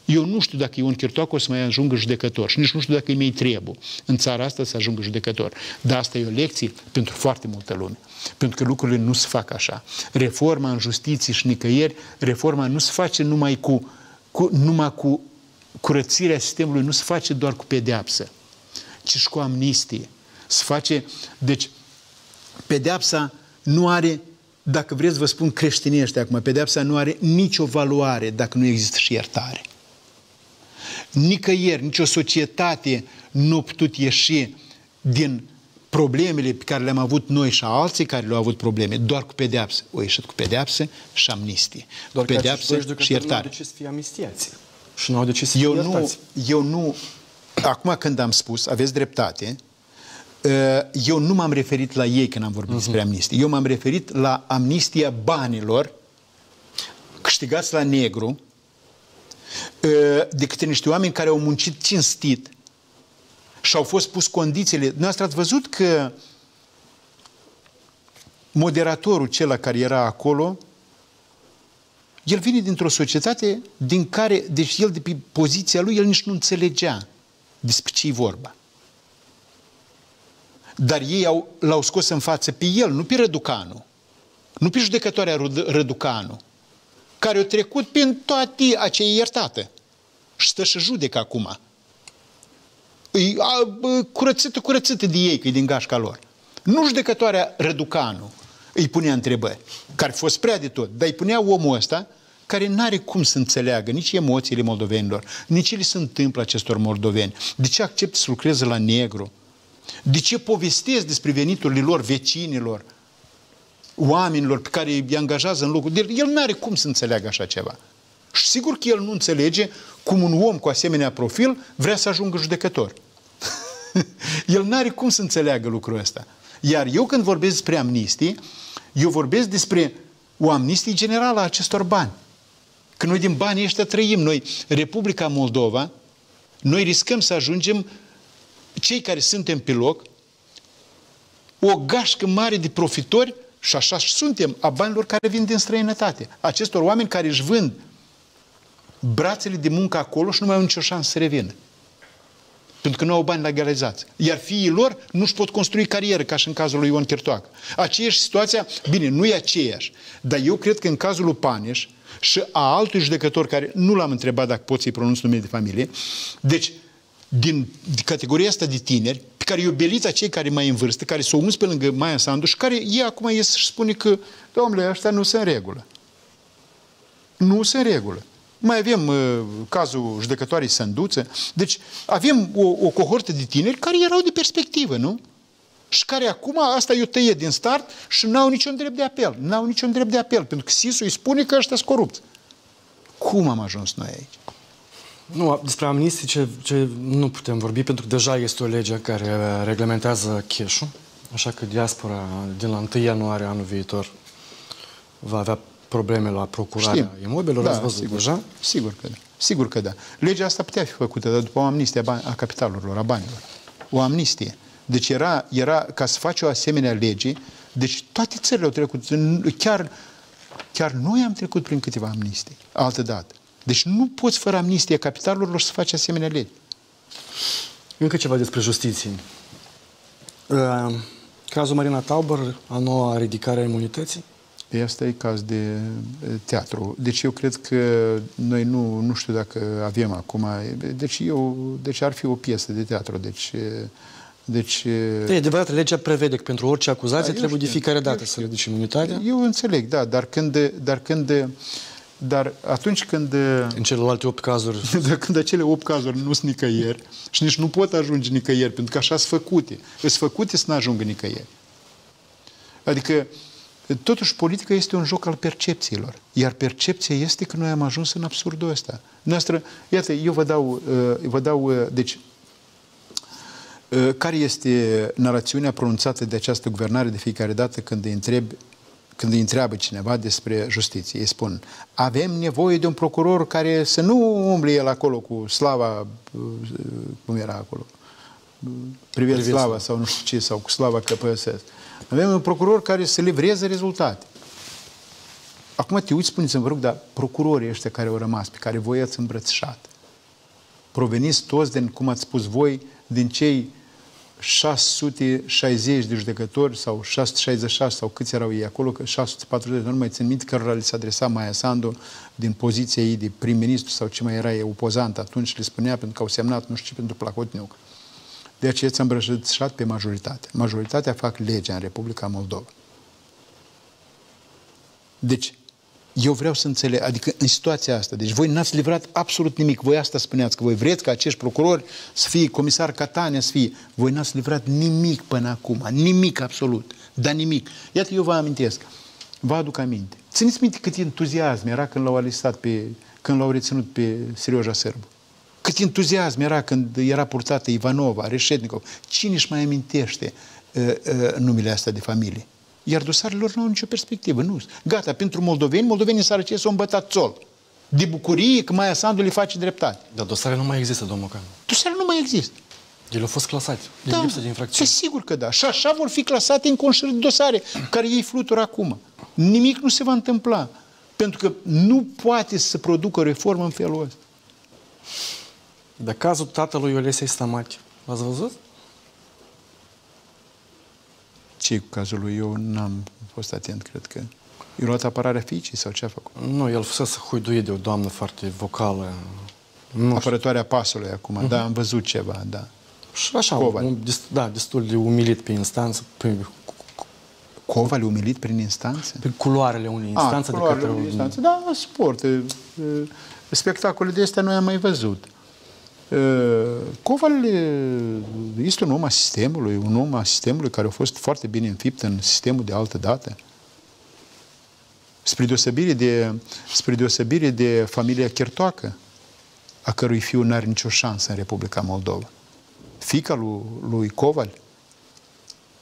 Eu nu știu dacă Ion Chirtoac o să mai ajungă judecător și nici nu știu dacă îi mei trebuie în țara asta să ajungă judecător. Dar asta e o lecție pentru foarte multă lume. Pentru că lucrurile nu se fac așa. Reforma în justiție și nicăieri, reforma nu se face numai cu cu, numai cu curățirea sistemului nu se face doar cu pedeapsă, ci și cu amnistie. Se face, deci, pedeapsa nu are, dacă vreți vă spun creștinește acum, pedeapsa nu are nicio valoare dacă nu există și iertare. Nicăieri, nicio societate nu a putut ieși din problemele pe care le-am avut noi și alții care le-au avut probleme, doar cu pedeapsă. O ieșit cu pedeapsă și amnistie. Doar pedeapsă și iertare. Nu să fie amnistiați. Și nu au decis să eu fie nu, eu nu, acum când am spus, aveți dreptate, uh, eu nu m-am referit la ei când am vorbit uh-huh. despre amnistie. Eu m-am referit la amnistia banilor câștigați la negru uh, de către niște oameni care au muncit cinstit, și au fost pus condițiile. Noastră ați văzut că moderatorul cel care era acolo, el vine dintr-o societate din care, deci el de pe poziția lui, el nici nu înțelegea despre ce vorba. Dar ei au, l-au scos în față pe el, nu pe Răducanu, nu pe judecătoarea Răducanu, care a trecut prin toate aceea iertată și stă și judecă acum îi curățită, curățită de ei, că e din gașca lor. Nu judecătoarea Răducanu îi punea întrebări, care fost prea de tot, dar îi punea omul ăsta care nu are cum să înțeleagă nici emoțiile moldovenilor, nici ce li se întâmplă acestor moldoveni. De ce acceptă să lucreze la negru? De ce povestesc despre veniturile lor vecinilor, oamenilor pe care îi angajează în locul... El nu are cum să înțeleagă așa ceva. Și sigur că el nu înțelege cum un om cu asemenea profil vrea să ajungă judecător. el nu are cum să înțeleagă lucrul ăsta. Iar eu când vorbesc despre amnistie, eu vorbesc despre o amnistie generală a acestor bani. Că noi din banii ăștia trăim. Noi, Republica Moldova, noi riscăm să ajungem, cei care suntem pe loc, o gașcă mare de profitori, și așa suntem, a banilor care vin din străinătate. Acestor oameni care își vând brațele de muncă acolo și nu mai au nicio șansă să revină. Pentru că nu au bani legalizați. Iar fiii lor nu își pot construi carieră, ca și în cazul lui Ion Chertoac. Aceeași situația, bine, nu e aceeași, dar eu cred că în cazul lui Paneș și a altui judecător care nu l-am întrebat dacă pot să-i pronunț numele de familie, deci din categoria asta de tineri, pe care i-o belița cei care mai în vârstă, care s-au uns pe lângă Maia Sanduș și care ei acum ies și spune că, domnule, ăștia nu sunt în regulă. Nu sunt în regulă. Mai avem uh, cazul judecătoarei Sânduță. Deci avem o, o cohortă de tineri care erau de perspectivă, nu? Și care acum, asta eu tăie din start și n-au niciun drept de apel. N-au niciun drept de apel, pentru că SIS-ul îi spune că ăștia sunt corupți. Cum am ajuns noi aici? Nu, despre amnistie ce, ce nu putem vorbi, pentru că deja este o lege care reglementează cash așa că diaspora din la 1 ianuarie anul viitor va avea probleme la procurarea Știm. imobilelor, da, ați văzut sigur, deja? Sigur că da. Sigur că da. Legea asta putea fi făcută, dar după o amnistie a, a capitalurilor, a banilor. O amnistie. Deci era, era ca să faci o asemenea lege, deci toate țările au trecut, chiar, chiar noi am trecut prin câteva amnistii, altă dată. Deci nu poți fără amnistie capitalurilor să faci asemenea legi. Încă ceva despre justiție. Uh, cazul Marina Tauber, a noua ridicare a imunității? Asta e caz de teatru. Deci eu cred că noi nu, nu știu dacă avem acum... Deci, eu, deci ar fi o piesă de teatru. Deci, deci... Da, e adevărat, legea prevede că pentru orice acuzație da, trebuie știu, de fiecare dată să ridici imunitatea? Eu înțeleg, da, dar când, dar când dar atunci când... În celelalte opt cazuri... Dar când acele opt cazuri nu sunt nicăieri și nici nu pot ajunge nicăieri, pentru că așa sunt făcute. Sunt făcute să nu ajungă nicăieri. Adică, totuși, politica este un joc al percepțiilor. Iar percepția este că noi am ajuns în absurdul ăsta. Noastră, iată, eu vă dau, uh, vă dau uh, deci, uh, care este narațiunea pronunțată de această guvernare de fiecare dată când îi întreb când îi întreabă cineva despre justiție. Îi spun, avem nevoie de un procuror care să nu umble el acolo cu slava, cum era acolo, privet slava sau nu știu ce, sau cu slava KPSS. Avem un procuror care să livreze rezultate. Acum te uiți, spuneți-mi, vă rog, dar procurorii ăștia care au rămas, pe care voi ați îmbrățișat, proveniți toți din, cum ați spus voi, din cei 660 de judecători sau 666 sau câți erau ei acolo, că 640, nu mai țin minte, cărora li s-a adresat Maia Sandu din poziția ei de prim-ministru sau ce mai era ei opozant atunci, le spunea pentru că au semnat nu știu ce pentru Placotniuc. De aceea ți-am îmbrășățat pe majoritate. Majoritatea fac legea în Republica Moldova. Deci, eu vreau să înțeleg, adică în situația asta, deci voi n-ați livrat absolut nimic, voi asta spuneați, că voi vreți ca acești procurori să fie comisar Catania, să fie, voi n-ați livrat nimic până acum, nimic absolut, dar nimic. Iată, eu vă amintesc, vă aduc aminte. Țineți minte cât entuziasm era când l-au alistat pe, când l-au reținut pe Serioja Sârbu. Cât entuziasm era când era purtată Ivanova, Reșetnikov. Cine își mai amintește uh, uh, numele astea de familie? Iar dosarele lor nu au nicio perspectivă. Nu. Gata, pentru moldoveni, moldovenii sărăcie s-au îmbătat sol. De bucurie că Maia Sandu le face dreptate. Dar dosarele nu mai există, domnul Canu. Dosarele nu mai există. Ele au fost clasate din da, lipsă de infracțiune. sigur că da. Și așa vor fi clasate în conșir de dosare, care ei flutură acum. Nimic nu se va întâmpla. Pentru că nu poate să producă o reformă în felul ăsta. Dar cazul tatălui Olesei Stamache, l-ați văzut? ce cu cazul lui? Eu n-am fost atent, cred că. I-a luat apărarea fiicii sau ce a făcut? Nu, el fusese huiduit de o doamnă foarte vocală. Nu Apărătoarea pasului acum, uh-huh. da, am văzut ceva, da. Și așa, un, da, destul de umilit pe instanță. Pe, Coval umilit prin instanță? Pe culoarele unei instanțe. A, de către unei instanțe, da, sport. Spectacole de astea noi am mai văzut. Coval este un om a sistemului, un om a sistemului care a fost foarte bine înfipt în sistemul de altă dată. Spre deosebire de, spre deosebire de familia Chertoacă, a cărui fiu nu are nicio șansă în Republica Moldova. Fica lui, lui Coval,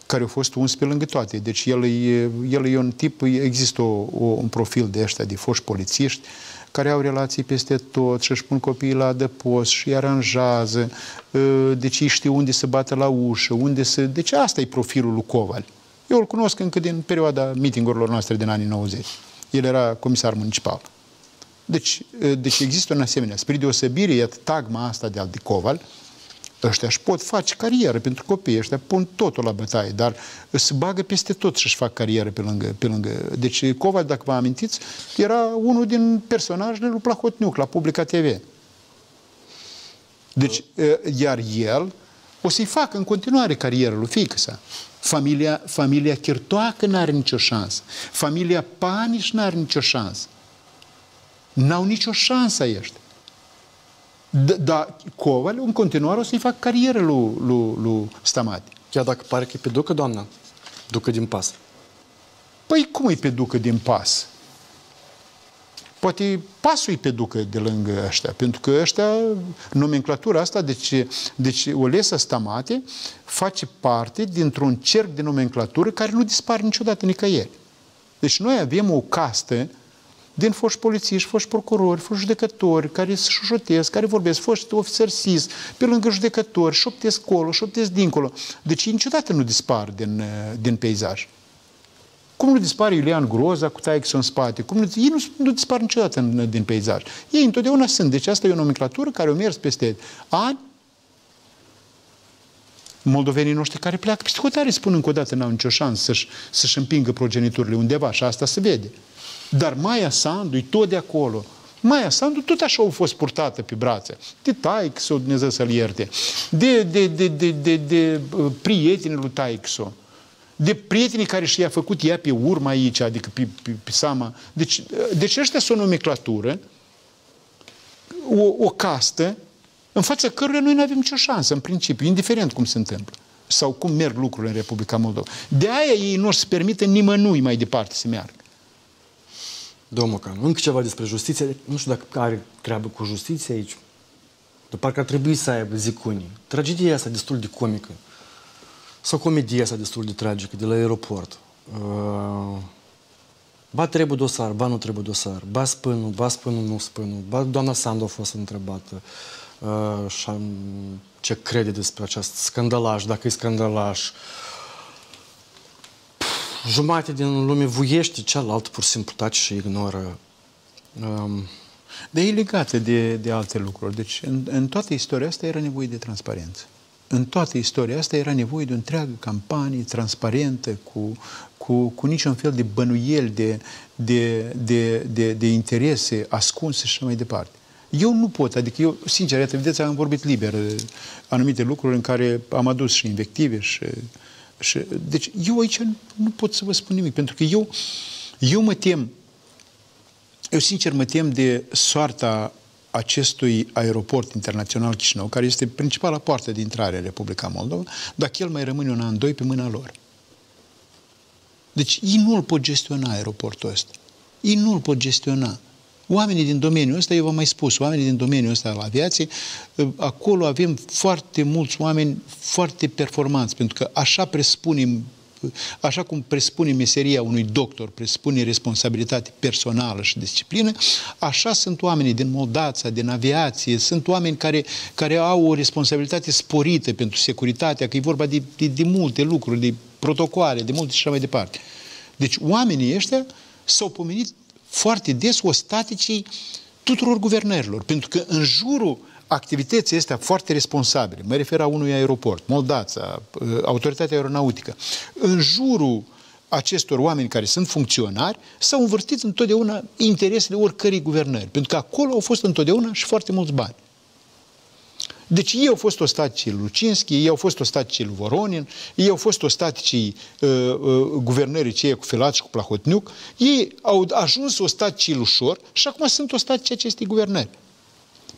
care au fost uns pe lângă toate. Deci el e, el e un tip, există o, o, un profil de ăștia, de foști polițiști, care au relații peste tot și își pun copiii la adăpost și îi aranjează, ă, deci ei știu unde să bată la ușă, unde să... Deci asta e profilul lui Coval. Eu îl cunosc încă din perioada mitingurilor noastre din anii 90. El era comisar municipal. Deci, deci există un asemenea, spre deosebire, iată tagma asta de al de Coval, ăștia își pot face carieră pentru copii, ăștia pun totul la bătaie, dar se bagă peste tot și își fac carieră pe lângă, pe lângă. Deci Coval, dacă vă amintiți, era unul din personajele lui Plahotniuc la Publica TV. Deci, iar el o să-i facă în continuare carieră lui fiică sa. Familia, familia Chirtoacă n-are nicio șansă. Familia Paniș n-are nicio șansă. N-au nicio șansă ăștia. Dar Coval, în continuare, o să-i fac carieră lui, lui, lui Stamati. Chiar dacă pare că e pe ducă, doamna? Ducă din pas. Păi cum e pe ducă din pas? Poate pasul e pe ducă de lângă ăștia, pentru că ăștia, nomenclatura asta, deci, deci Olesa Stamate face parte dintr-un cerc de nomenclatură care nu dispare niciodată nicăieri. Deci noi avem o castă din foști polițiști, foști procurori, foști judecători, care se șușotesc, care vorbesc, foști ofițeri SIS, pe lângă judecători, șoptesc colo, șoptesc dincolo. Deci ei niciodată nu dispar din, din peisaj. Cum nu dispare Iulian Groza cu taică în spate? Cum nu, ei nu, nu dispar niciodată în, din peisaj. Ei întotdeauna sunt. Deci asta e o nomenclatură care o mers peste ani. Moldovenii noștri care pleacă peste hotare spun încă o dată n-au nicio șansă să-și, să-și împingă progeniturile undeva și asta se vede. Dar Maia Sandu e tot de acolo. Maia Sandu tot așa a fost purtată pe brațe. De Taixo, Dumnezeu să-l ierte. De, de, de, de, de, de uh, prietenii lui Taixo. De prietenii care și-a făcut ea pe urmă aici, adică pe, pe, pe Sama. Deci, uh, deci ăștia sunt o nomenclatură, o, o castă, în fața căruia noi nu avem nicio șansă, în principiu, indiferent cum se întâmplă sau cum merg lucrurile în Republica Moldova. De aia ei nu se permită nimănui mai departe să meargă. Domnul Mocan, încă ceva despre justiție. Nu știu dacă are treabă cu justiție aici. Dar parcă ar trebui să aibă, zic unii. Tragedia asta destul de comică. Sau comedia asta destul de tragică de la aeroport. Uh, ba trebuie dosar, ba nu trebuie dosar. Ba spânul, ba spânul, nu spânul. Ba doamna Sandu a fost întrebată. Uh, și ce crede despre acest scandalaj, dacă e scandalaj. Uh, jumate din lume vuiește, cealaltă pur și simplu tace și ignoră. Um, Dar e legată de, de alte lucruri. Deci, în, în toată istoria asta era nevoie de transparență. În toată istoria asta era nevoie de o întreagă campanie transparentă, cu, cu, cu niciun fel de bănuieli, de, de, de, de, de interese ascunse și așa mai departe. Eu nu pot, adică eu, sincer, iată, vedeți, am vorbit liber anumite lucruri în care am adus și invective și și, deci eu aici nu pot să vă spun nimic, pentru că eu, eu mă tem, eu sincer mă tem de soarta acestui aeroport internațional Chișinău, care este principala poartă de intrare în Republica Moldova, dacă el mai rămâne un an, doi pe mâna lor. Deci ei nu îl pot gestiona aeroportul ăsta. Ei nu îl pot gestiona. Oamenii din domeniul ăsta, eu v-am mai spus, oamenii din domeniul ăsta al aviației, acolo avem foarte mulți oameni foarte performanți, pentru că așa presupunem așa cum presupune meseria unui doctor, presupune responsabilitate personală și disciplină, așa sunt oamenii din Moldața, din aviație, sunt oameni care, care au o responsabilitate sporită pentru securitatea, că e vorba de, de, de multe lucruri, de protocoale, de multe și așa mai departe. Deci oamenii ăștia s-au pomenit foarte des ostaticii tuturor guvernărilor, pentru că în jurul activității astea foarte responsabile, mă refer la unui aeroport, Moldața, uh, Autoritatea Aeronautică, în jurul acestor oameni care sunt funcționari, s-au învârtit întotdeauna interesele oricărei guvernări, pentru că acolo au fost întotdeauna și foarte mulți bani. Deci ei au fost ostaticii Lucinski, ei au fost ostaticii lui Voronin, ei au fost ostaticii uh, uh, guvernării ceia cu Filat și cu Plahotniuc, ei au ajuns ostaticii lui Șor și acum sunt ostaticii acestei guvernări.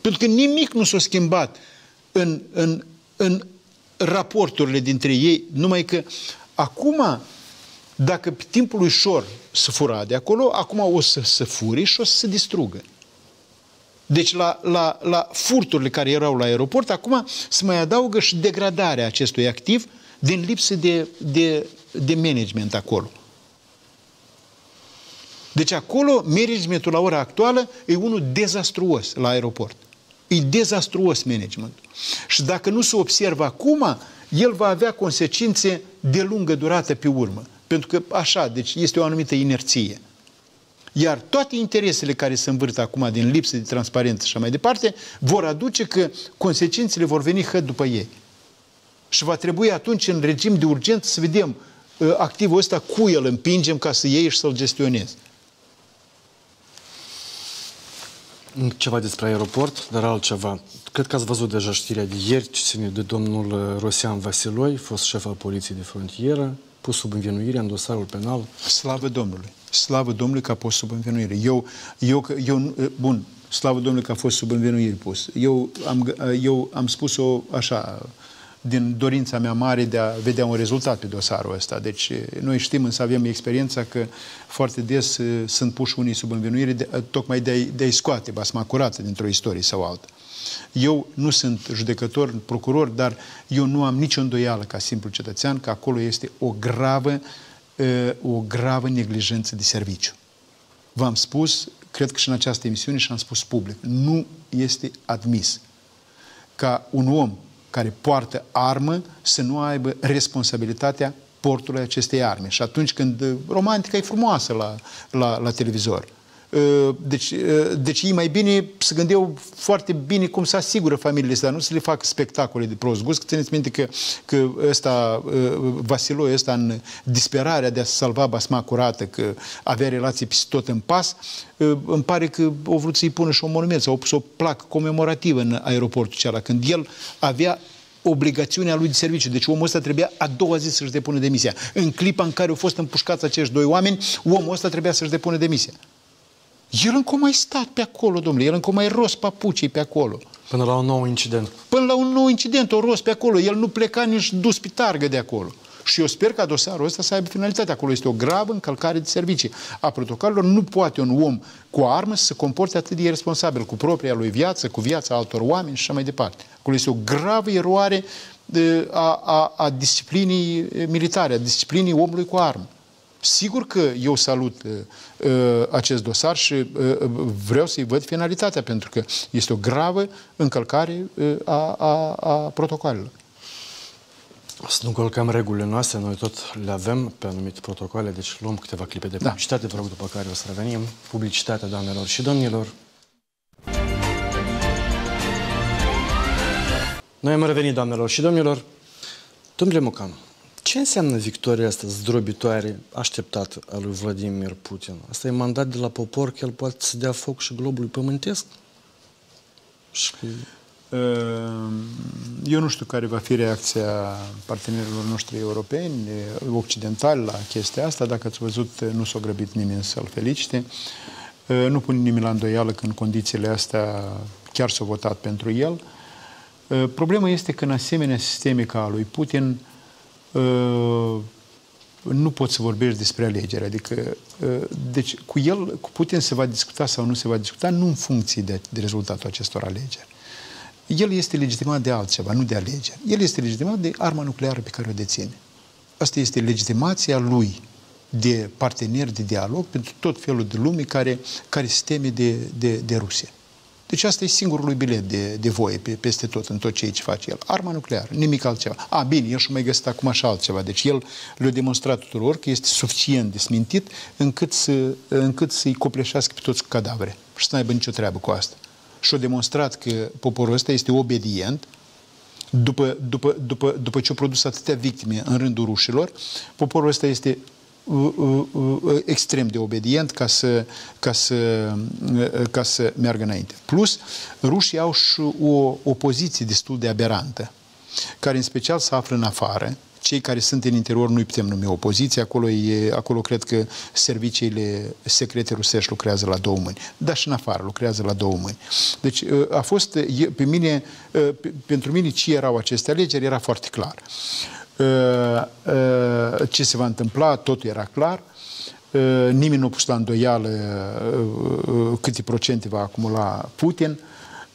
Pentru că nimic nu s-a schimbat în, în, în raporturile dintre ei, numai că acum, dacă pe timpul lui Șor se fura de acolo, acum o să se fure și o să se distrugă. Deci la, la, la furturile care erau la aeroport, acum se mai adaugă și degradarea acestui activ din lipsă de, de, de management acolo. Deci acolo managementul la ora actuală e unul dezastruos la aeroport. E dezastruos managementul. Și dacă nu se observă acum, el va avea consecințe de lungă durată pe urmă. Pentru că așa, deci este o anumită inerție. Iar toate interesele care se învârt acum din lipsă de transparență și așa mai departe, vor aduce că consecințele vor veni hăt după ei. Și va trebui atunci, în regim de urgență, să vedem uh, activul ăsta cu el împingem ca să ieși și să-l gestionezi. Ceva despre aeroport, dar altceva. Cred că ați văzut deja știrea de ieri ce ține de domnul uh, Rosian Vasiloi, fost șef al Poliției de Frontieră, pus sub învinuire în dosarul penal. Slavă Domnului! Slavă Domnului că a fost sub învinuire. Eu, eu, eu, bun, slavă Domnului că a fost sub învinuire pus. Eu am, eu am spus-o așa, din dorința mea mare de a vedea un rezultat pe dosarul ăsta. Deci noi știm, însă avem experiența că foarte des sunt puși unii sub învinuire de, tocmai de a-i, de a scoate basma curată dintr-o istorie sau alta. Eu nu sunt judecător, procuror, dar eu nu am nicio îndoială ca simplu cetățean că acolo este o gravă, o gravă neglijență de serviciu. V-am spus, cred că și în această emisiune și am spus public, nu este admis ca un om care poartă armă să nu aibă responsabilitatea portului acestei arme. Și atunci când romantica e frumoasă la, la, la televizor, Uh, deci, uh, deci ei mai bine se gândeau foarte bine cum să asigură familiile astea, nu să le facă spectacole de prost gust. Țineți minte că, că ăsta, uh, Vasiloi ăsta în disperarea de a salva basma curată, că avea relații peste tot în pas, îmi pare că au vrut să-i pună și o monument sau au pus o placă comemorativă în aeroportul acela, când el avea obligațiunea lui de serviciu. Deci omul ăsta trebuia a doua zi să-și depună demisia. În clipa în care au fost împușcați acești doi oameni, omul ăsta trebuia să-și depună demisia. El încă mai stat pe acolo, domnule, el încă mai rost papucii pe acolo. Până la un nou incident. Până la un nou incident, o rost pe acolo. El nu pleca nici dus pe targă de acolo. Și eu sper ca dosarul ăsta să aibă finalitate. Acolo este o gravă încălcare de servicii a protocolelor. Nu poate un om cu o armă să se comporte atât de irresponsabil cu propria lui viață, cu viața altor oameni și așa mai departe. Acolo este o gravă eroare a, a, a disciplinii militare, a disciplinii omului cu armă. Sigur că eu salut uh, uh, acest dosar și uh, vreau să-i văd finalitatea, pentru că este o gravă încălcare uh, a, a, a protocolelor. Să nu încălcăm regulile noastre, noi tot le avem pe anumite protocole, deci luăm câteva clipe de da. publicitate, da. vă rog, după care o să revenim. Publicitatea, doamnelor și domnilor. Noi am revenit, doamnelor și domnilor. Domnule Mocan, ce înseamnă victoria asta zdrobitoare așteptată a lui Vladimir Putin? Asta e mandat de la popor că el poate să dea foc și globului pământesc? Și... Ehm, eu nu știu care va fi reacția partenerilor noștri europeni, occidentali la chestia asta. Dacă ați văzut, nu s-a grăbit nimeni să-l felicite. Nu pun nimeni la îndoială că în condițiile astea chiar s-a votat pentru el. Problema este că în asemenea sisteme ca a lui Putin, Uh, nu poți să vorbești despre alegere. Adică, uh, deci, cu el, cu Putin se va discuta sau nu se va discuta, nu în funcție de, de rezultatul acestor alegeri. El este legitimat de altceva, nu de alegeri. El este legitimat de arma nucleară pe care o deține. Asta este legitimația lui de partener de dialog pentru tot felul de lume care, care se teme de, de, de Rusia. Deci asta e singurul lui bilet de, de voie pe, peste tot, în tot ce ce face el. Arma nucleară, nimic altceva. A, bine, el și mai găsit acum așa altceva. Deci el le-a demonstrat tuturor că este suficient de smintit încât, să, încât să-i copleșească pe toți cadavre și să nu aibă nicio treabă cu asta. Și a demonstrat că poporul ăsta este obedient, după, după, după, după ce a produs atâtea victime în rândul rușilor, poporul ăsta este extrem de obedient ca să, ca, să, ca să meargă înainte. Plus, rușii au și o opoziție destul de aberantă, care în special se află în afară, cei care sunt în interior nu-i putem numi opoziție, acolo, e, acolo cred că serviciile secrete rusești lucrează la două mâini, dar și în afară lucrează la două mâini. Deci a fost, pe mine, pentru mine ce erau aceste alegeri era foarte clar. Uh, uh, ce se va întâmpla, totul era clar. Uh, nimeni nu a pus la îndoială câte procente va acumula Putin.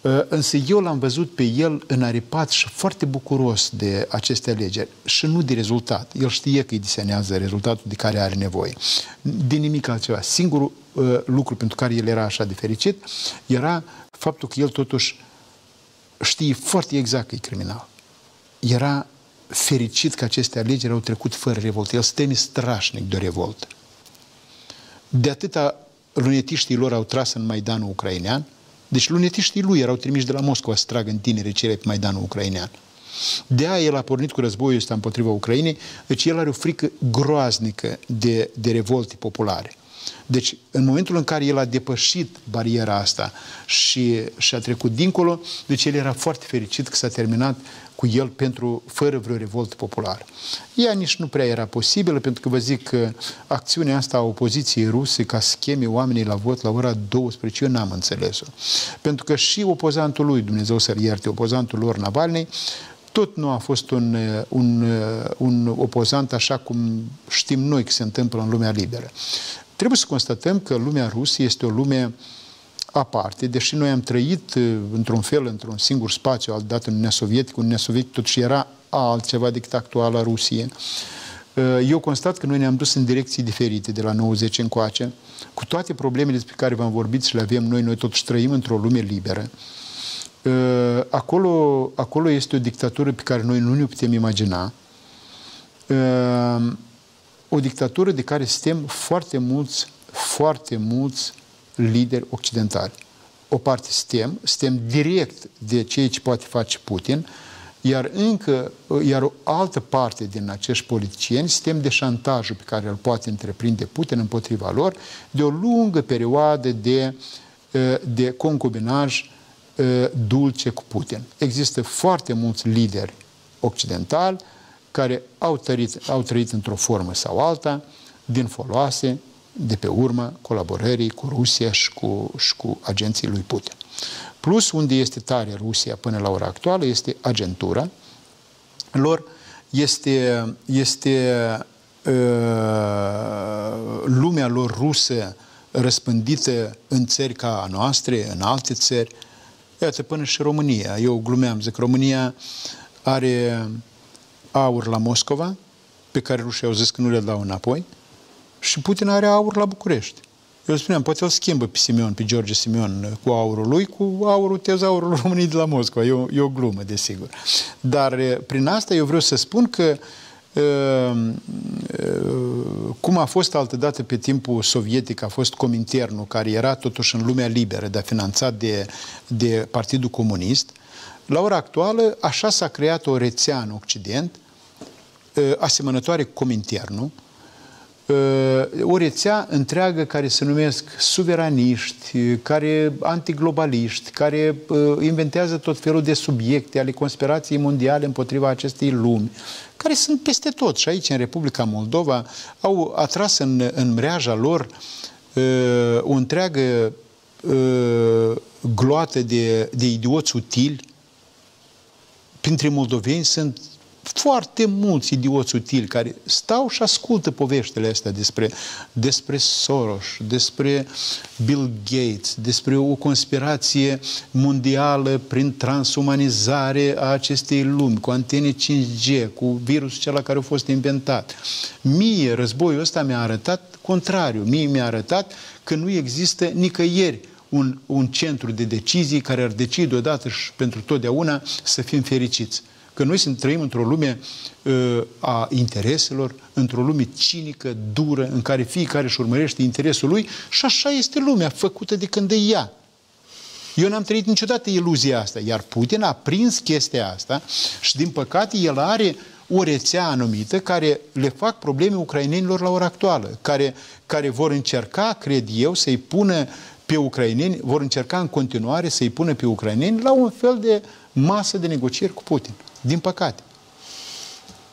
Uh, însă eu l-am văzut pe el înaripat și foarte bucuros de aceste alegeri și nu de rezultat. El știe că îi disenează rezultatul de care are nevoie. De nimic altceva. Singurul uh, lucru pentru care el era așa de fericit era faptul că el totuși știe foarte exact că e criminal. Era fericit că aceste alegeri au trecut fără revoltă. El se teme strașnic de o revoltă. De atâta lunetiștii lor au tras în Maidanul ucrainean, deci lunetiștii lui erau trimiși de la Moscova să tragă în tinere cele pe Maidanul ucrainean. De aia el a pornit cu războiul ăsta împotriva Ucrainei, deci el are o frică groaznică de, de revolte populare. Deci, în momentul în care el a depășit bariera asta și, și a trecut dincolo, deci el era foarte fericit că s-a terminat cu el pentru, fără vreo revoltă populară. Ea nici nu prea era posibilă, pentru că vă zic că acțiunea asta a opoziției ruse ca să cheme oamenii la vot la ora 12, eu n-am înțeles-o. Pentru că și opozantul lui, Dumnezeu să-l ierte, opozantul lor Navalny, tot nu a fost un, un, un opozant așa cum știm noi că se întâmplă în lumea liberă. Trebuie să constatăm că lumea rusă este o lume aparte, deși noi am trăit uh, într-un fel, într-un singur spațiu, al dat în Uniunea Sovietică, Uniunea Sovietică totuși era altceva decât actuala Rusie. Uh, eu constat că noi ne-am dus în direcții diferite de la 90 încoace, cu toate problemele despre care v-am vorbit și le avem noi, noi totuși trăim într-o lume liberă. Uh, acolo, acolo este o dictatură pe care noi nu ne putem imagina. O dictatură de care suntem foarte mulți, foarte mulți lideri occidentali. O parte suntem, suntem direct de ceea ce poate face Putin, iar încă, iar o altă parte din acești politicieni suntem de șantajul pe care îl poate întreprinde Putin împotriva lor de o lungă perioadă de, de concubinaj dulce cu Putin. Există foarte mulți lideri occidentali care au trăit, au trăit într-o formă sau alta din foloase, de pe urma colaborării cu Rusia și cu, și cu agenții lui Putin. Plus, unde este tare Rusia până la ora actuală, este agentura lor, este, este uh, lumea lor rusă răspândită în țări ca a noastre, în alte țări, iată, până și România. Eu glumeam, zic, România are aur la Moscova, pe care rușii au zis că nu le dau înapoi, și Putin are aur la București. Eu spuneam, poate îl schimbă pe Simeon, pe George Simeon cu aurul lui, cu aurul tezaurul României de la Moscova. E o, e o glumă, desigur. Dar prin asta eu vreau să spun că cum a fost altădată pe timpul sovietic, a fost Cominternul, care era totuși în lumea liberă, dar finanțat de, de Partidul Comunist, la ora actuală așa s-a creat o rețea în Occident, asemănătoare cu Cominternul, o rețea întreagă care se numesc suveraniști, care antiglobaliști, care inventează tot felul de subiecte ale conspirației mondiale împotriva acestei lumi, care sunt peste tot. Și aici, în Republica Moldova, au atras în, în mreaja lor o întreagă gloată de, de idioți utili. Printre moldoveni sunt foarte mulți idioți utili care stau și ascultă poveștile astea despre, despre Soros, despre Bill Gates, despre o conspirație mondială prin transumanizare a acestei lumi, cu antene 5G, cu virusul acela care a fost inventat. Mie, războiul ăsta mi-a arătat contrariu. Mie mi-a arătat că nu există nicăieri un, un centru de decizii care ar decide odată și pentru totdeauna să fim fericiți că noi sunt, trăim într-o lume uh, a intereselor, într-o lume cinică, dură, în care fiecare își urmărește interesul lui și așa este lumea, făcută de când e ea. Eu n-am trăit niciodată iluzia asta, iar Putin a prins chestia asta și, din păcate, el are o rețea anumită care le fac probleme ucrainenilor la ora actuală, care, care vor încerca, cred eu, să-i pună pe ucraineni, vor încerca în continuare să-i pună pe ucraineni la un fel de masă de negocieri cu Putin. Din păcate.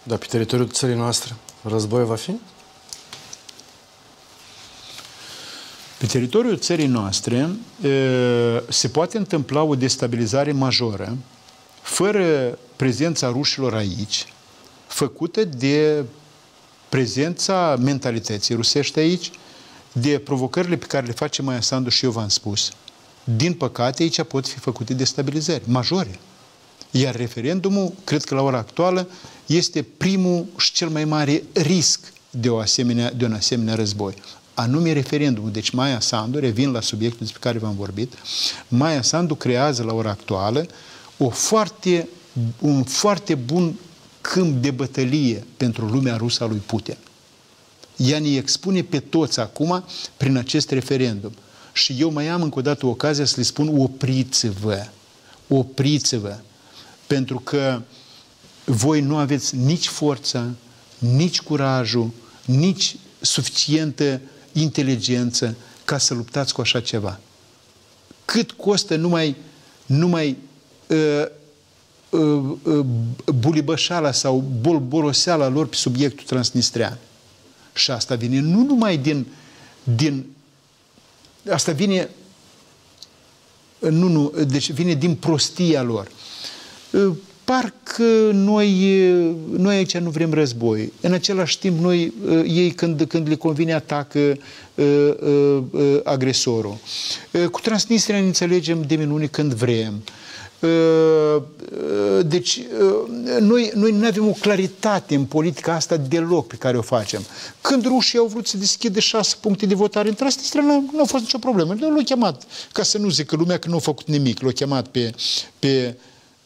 Dar pe teritoriul țării noastre război va fi? Pe teritoriul țării noastre se poate întâmpla o destabilizare majoră fără prezența rușilor aici, făcută de prezența mentalității rusești aici, de provocările pe care le face Maia Sandu și eu v-am spus. din păcate, aici pot fi făcute destabilizări majore. Iar referendumul, cred că la ora actuală, este primul și cel mai mare risc de, o asemenea, de un asemenea război. Anume referendumul. Deci Maia Sandu, revin la subiectul despre care v-am vorbit, Maia Sandu creează la ora actuală o foarte, un foarte bun câmp de bătălie pentru lumea rusă a lui Putin. Ea ne expune pe toți acum prin acest referendum. Și eu mai am încă o dată ocazia să le spun opriți-vă, opriți-vă, pentru că voi nu aveți nici forța, nici curajul, nici suficientă inteligență ca să luptați cu așa ceva. Cât costă numai, numai uh, uh, uh, bulibășala sau bolboroseala lor pe subiectul transnistrean. Și asta vine nu numai din, din asta vine nu, nu, deci vine din prostia lor. Parcă noi, noi aici nu vrem război. În același timp, noi, ei când, când le convine atacă uh, uh, agresorul. Cu Transnistria ne înțelegem de minune când vrem. Deci, noi, noi nu avem o claritate în politica asta deloc pe care o facem. Când rușii au vrut să deschide șase puncte de votare în Transnistria, nu, nu a fost nicio problemă. L-au chemat, ca să nu zică lumea că nu au făcut nimic, l-au chemat pe, pe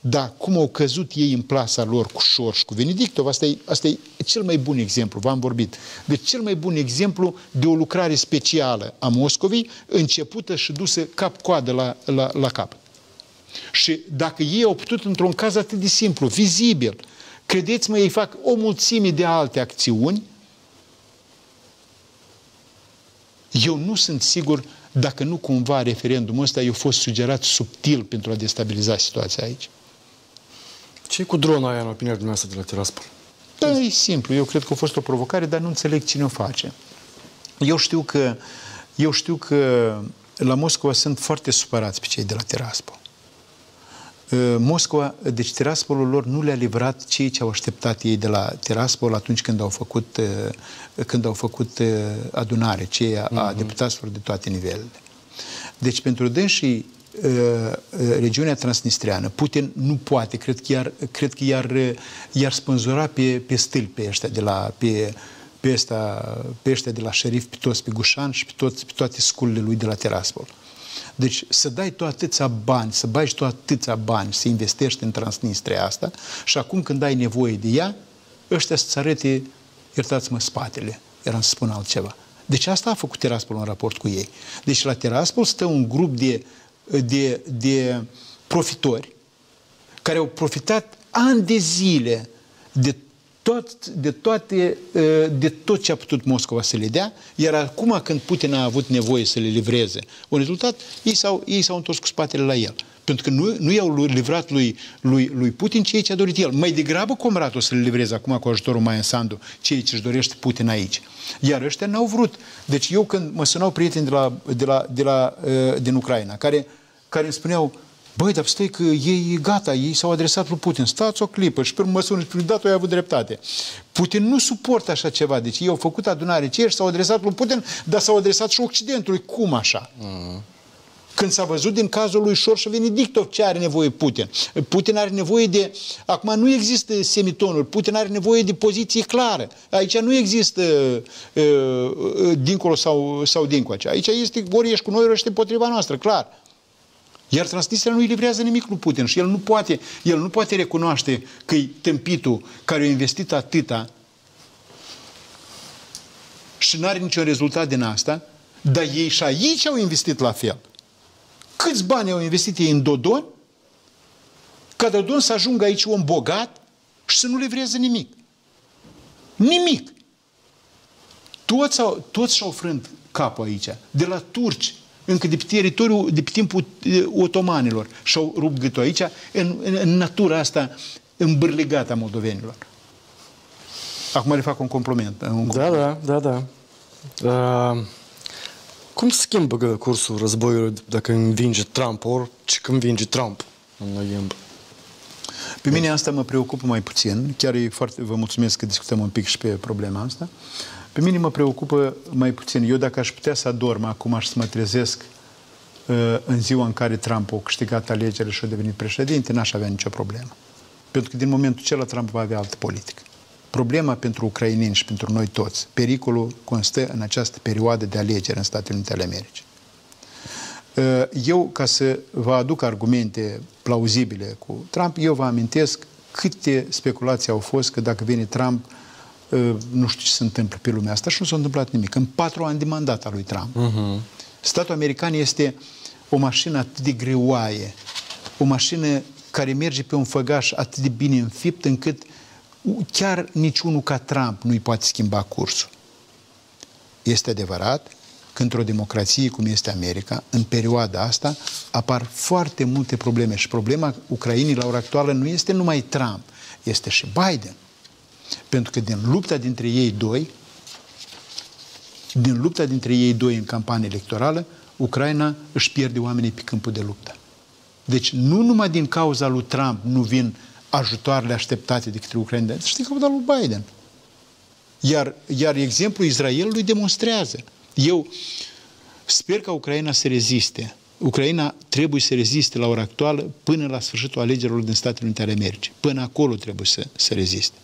da, cum au căzut ei în plasa lor cu Șor și cu Venedictov, asta e, asta e cel mai bun exemplu, v-am vorbit. Deci cel mai bun exemplu de o lucrare specială a Moscovei, începută și dusă cap-coadă la, la, la cap. Și dacă ei au putut într-un caz atât de simplu, vizibil, credeți-mă, ei fac o mulțime de alte acțiuni, eu nu sunt sigur dacă nu cumva referendumul ăsta i-a fost sugerat subtil pentru a destabiliza situația aici ce cu drona aia în opinia dumneavoastră de la Tiraspol? Da, e simplu. Eu cred că a fost o provocare, dar nu înțeleg cine o face. Eu știu că, eu știu că la Moscova sunt foarte supărați pe cei de la Tiraspol. Uh, Moscova, deci Tiraspolul lor nu le-a livrat ceea ce au așteptat ei de la Tiraspol atunci când au făcut, uh, când au făcut uh, adunare, cei a, a mhm. deputaților de toate nivelele. Deci pentru dânsii Uh, uh, regiunea transnistreană. Putin nu poate, cred că iar, cred că iar, iar spânzura pe, pe stâlpi pe ăștia de la, pe, pe, ăsta, pe ăștia de la șerif, pe toți, pe Gușan și pe, toți, pe toate sculele lui de la Tiraspol. Deci să dai tu atâția bani, să bagi tu atâția bani, să investești în Transnistria asta și acum când ai nevoie de ea, ăștia să-ți arete, iertați-mă, spatele, eram să spun altceva. Deci asta a făcut Tiraspol în raport cu ei. Deci la Tiraspol stă un grup de de, de profitori care au profitat ani de zile de tot, de, toate, de tot ce a putut Moscova să le dea, iar acum când Putin a avut nevoie să le livreze un rezultat, ei s-au, ei s-au întors cu spatele la el. Pentru că nu, nu i-au livrat lui, lui, lui Putin ceea ce a dorit el. Mai degrabă Comratul să le livreze acum cu ajutorul Maia Sandu ceea ce își dorește Putin aici. Iar ăștia n-au vrut. Deci eu când mă sunau prieteni de la, de la, de la, uh, din Ucraina, care care îmi spuneau, băi, dar stai că ei gata, ei s-au adresat lui Putin, stați o clipă și pe măsură, și prin dată ai avut dreptate. Putin nu suportă așa ceva, deci ei au făcut adunare ce și s-au adresat lui Putin, dar s-au adresat și Occidentului. Cum așa? Mm. Când s-a văzut din cazul lui Șor și Venedictov ce are nevoie Putin. Putin are nevoie de... Acum nu există semitonuri. Putin are nevoie de poziție clară. Aici nu există uh, uh, dincolo sau, sau dincoace. Aici este ori ești cu noi, ori ești împotriva noastră, clar. Iar Transnistria nu îi livrează nimic lui Putin și el nu poate, el nu poate recunoaște că e tâmpitul care a investit atâta și nu are niciun rezultat din asta, dar ei și aici au investit la fel. Câți bani au investit ei în Dodon? Ca Dodon să ajungă aici om bogat și să nu livreze nimic. Nimic. Toți, au, toți și-au frânt capul aici. De la turci, încă de pe teritoriul, de pe timpul otomanilor și-au rupt gâtul aici, în, în, în natura asta îmbârligată a moldovenilor. Acum le fac un compliment. Un compliment. Da, da, da, da. Uh, cum schimbă cursul războiului dacă învinge Trump, ori ce când învinge Trump în noiembrie? Pe mine asta mă preocupă mai puțin. Chiar e foarte, vă mulțumesc că discutăm un pic și pe problema asta. Pe mine mă preocupă mai puțin. Eu dacă aș putea să adorm acum și să mă trezesc în ziua în care Trump a câștigat alegerile și a devenit președinte, n-aș avea nicio problemă. Pentru că din momentul acela Trump va avea altă politică. Problema pentru ucraineni și pentru noi toți, pericolul constă în această perioadă de alegeri în Statele Unite ale Americii. Eu, ca să vă aduc argumente plauzibile cu Trump, eu vă amintesc câte speculații au fost că dacă vine Trump, nu știu ce se întâmplă pe lumea asta și nu s-a întâmplat nimic. În patru ani de mandat al lui Trump. Uh-huh. Statul american este o mașină atât de greoaie, o mașină care merge pe un făgaș atât de bine înfipt încât chiar niciunul ca Trump nu-i poate schimba cursul. Este adevărat că într-o democrație cum este America, în perioada asta, apar foarte multe probleme și problema Ucrainei la ora actuală nu este numai Trump, este și Biden. Pentru că din lupta dintre ei doi, din lupta dintre ei doi în campanie electorală, Ucraina își pierde oamenii pe câmpul de luptă. Deci nu numai din cauza lui Trump nu vin ajutoarele așteptate de către Ucraina, dar știi cauza lui Biden. Iar, iar exemplul Israelului demonstrează. Eu sper ca Ucraina să reziste. Ucraina trebuie să reziste la ora actuală până la sfârșitul alegerilor din Statele Unite ale Americii. Până acolo trebuie să, să reziste.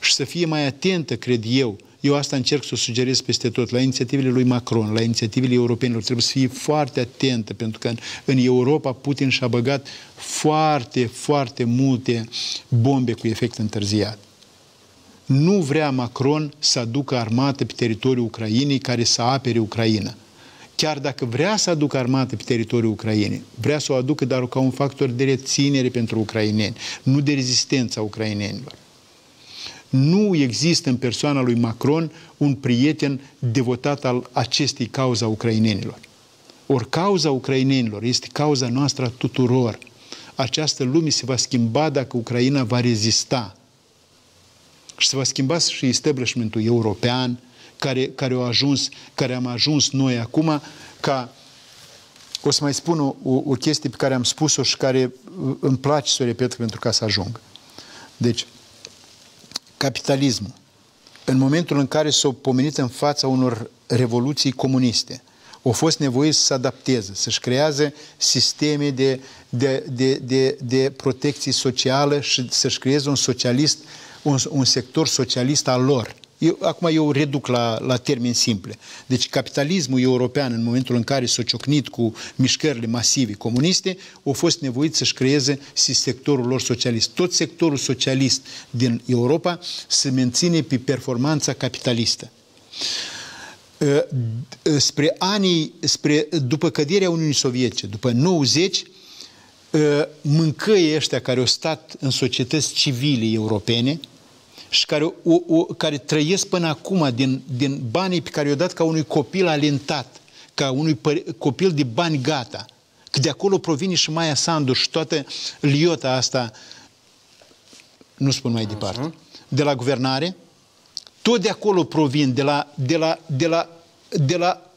Și să fie mai atentă, cred eu, eu asta încerc să o sugerez peste tot, la inițiativele lui Macron, la inițiativele europenilor, trebuie să fie foarte atentă, pentru că în, în Europa Putin și-a băgat foarte, foarte multe bombe cu efect întârziat. Nu vrea Macron să aducă armată pe teritoriul Ucrainei care să apere Ucraina. Chiar dacă vrea să aducă armată pe teritoriul Ucrainei, vrea să o aducă, dar ca un factor de reținere pentru ucraineni, nu de rezistența ucrainenilor. Nu există în persoana lui Macron un prieten devotat al acestei cauza ucrainenilor. Ori cauza ucrainenilor este cauza noastră a tuturor. Această lume se va schimba dacă Ucraina va rezista. Și se va schimba și establishmentul european, care, care, a ajuns, care am ajuns noi acum, ca o să mai spun o, o, o chestie pe care am spus-o și care îmi place să o repet pentru ca să ajung. Deci, capitalismul, în momentul în care s-a pomenit în fața unor revoluții comuniste, au fost nevoie să se adapteze, să-și creeze sisteme de, de, de, de, de protecție socială și să-și creeze un socialist, un, un sector socialist al lor. Eu, acum eu reduc la, la termeni simple. Deci capitalismul european, în momentul în care s-a ciocnit cu mișcările masive comuniste, a fost nevoit să-și creeze sectorul lor socialist. Tot sectorul socialist din Europa se menține pe performanța capitalistă ă, ă, spre anii, spre, după căderea Uniunii Sovietice, după 90, ă, mâncăii ăștia care au stat în societăți civile europene, și care, o, o, care trăiesc până acum din, din banii pe care i-au dat ca unui copil alentat, ca unui copil de bani gata. Că de acolo provine și Maia Sandu și toată liota asta, nu spun mai departe, de la guvernare, tot de acolo provin, de la, de la, de la, de la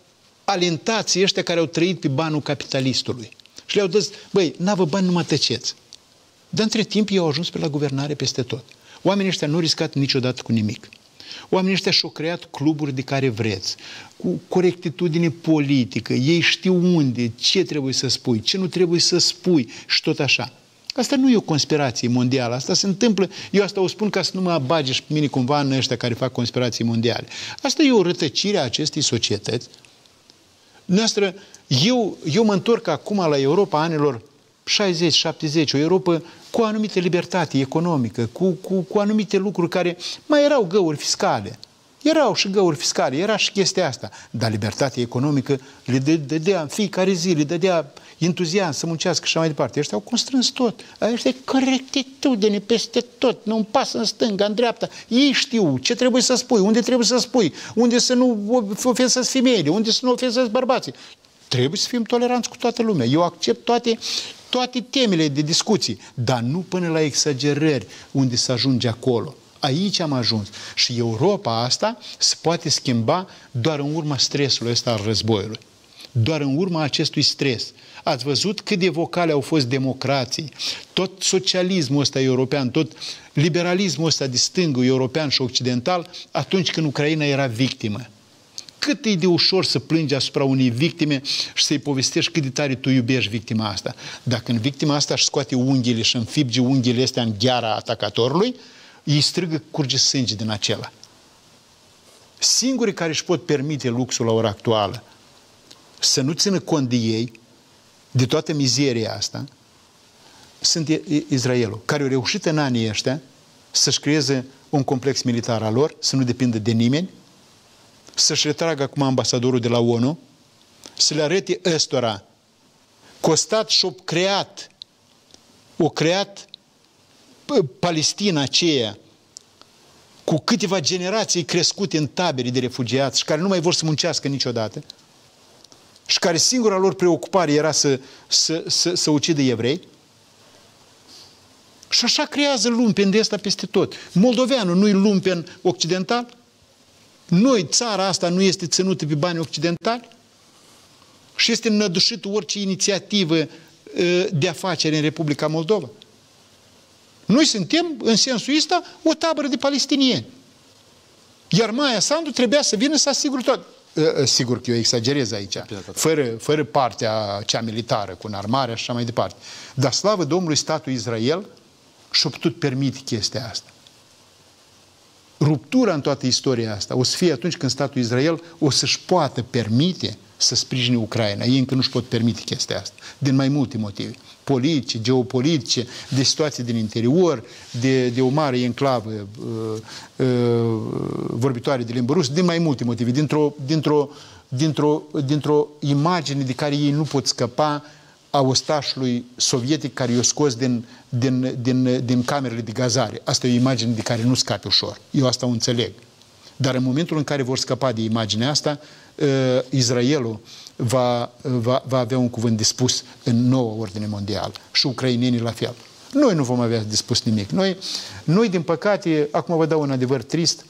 alentații ăștia care au trăit pe banul capitalistului. Și le-au zis, băi, n-avă bani, nu mă tăceți. Dar între timp ei au ajuns pe la guvernare peste tot. Oamenii ăștia nu au riscat niciodată cu nimic. Oamenii ăștia și-au creat cluburi de care vreți, cu corectitudine politică, ei știu unde, ce trebuie să spui, ce nu trebuie să spui și tot așa. Asta nu e o conspirație mondială, asta se întâmplă, eu asta o spun ca să nu mă bage și pe mine cumva în ăștia care fac conspirații mondiale. Asta e o rătăcire a acestei societăți. Noastră, eu, eu mă întorc acum la Europa anilor 60-70, o Europa cu o anumită libertate economică, cu, cu, cu anumite lucruri care mai erau găuri fiscale. Erau și găuri fiscale, era și chestia asta. Dar libertatea economică le dădea în fiecare zi, le dădea entuziasm să muncească și așa mai departe. Ăștia au constrâns tot. Ăștia corectitudine peste tot. Nu-mi pasă în stânga, în dreapta. Ei știu ce trebuie să spui, unde trebuie să spui, unde să nu ofensezi femeile, unde să nu ofensezi bărbații. Trebuie să fim toleranți cu toată lumea. Eu accept toate, toate temele de discuții, dar nu până la exagerări unde să ajunge acolo. Aici am ajuns. Și Europa asta se poate schimba doar în urma stresului ăsta al războiului. Doar în urma acestui stres. Ați văzut cât de vocale au fost democrații, tot socialismul ăsta european, tot liberalismul ăsta de stângul european și occidental, atunci când Ucraina era victimă cât e de ușor să plângi asupra unei victime și să-i povestești cât de tare tu iubești victima asta. Dacă în victima asta își scoate unghiile și înfipge unghiile astea în gheara atacatorului, îi strigă, curge sânge din acela. Singurii care își pot permite luxul la ora actuală să nu țină cont de ei, de toată mizeria asta, sunt Israelul, care au reușit în anii ăștia să-și creeze un complex militar al lor, să nu depindă de nimeni, să-și retragă acum ambasadorul de la ONU, să le arete ăstora că stat și-o creat, o creat Palestina aceea cu câteva generații crescute în tabere de refugiați și care nu mai vor să muncească niciodată și care singura lor preocupare era să, să, să, să ucidă evrei, și așa creează lumpen de asta peste tot. Moldoveanul nu-i lumpen occidental? Noi, țara asta nu este ținută pe bani occidentali? Și este nădușit orice inițiativă de afaceri în Republica Moldova? Noi suntem, în sensul ăsta, o tabără de palestinieni. Iar Maia Sandu trebuia să vină să asigure tot. Sigur că eu exagerez aici, fără, fără partea cea militară, cu înarmarea și așa mai departe. Dar slavă Domnului, statul Israel și-a putut permite chestia asta. Ruptura în toată istoria asta o să fie atunci când statul Israel o să-și poată permite să sprijine Ucraina. Ei încă nu-și pot permite chestia asta, din mai multe motive. Politice, geopolitice, de situații din interior, de, de o mare enclavă uh, uh, vorbitoare de limbă rusă, din mai multe motive, dintr-o, dintr-o, dintr-o, dintr-o imagine de care ei nu pot scăpa a ostașului sovietic care i-a scos din, din, din, din camerele de gazare. Asta e o imagine de care nu scape ușor. Eu asta o înțeleg. Dar în momentul în care vor scăpa de imaginea asta, uh, Israelul va, va, va avea un cuvânt dispus în noua ordine mondială și ucrainenii la fel. Noi nu vom avea dispus nimic. Noi, noi din păcate, acum vă dau un adevăr trist,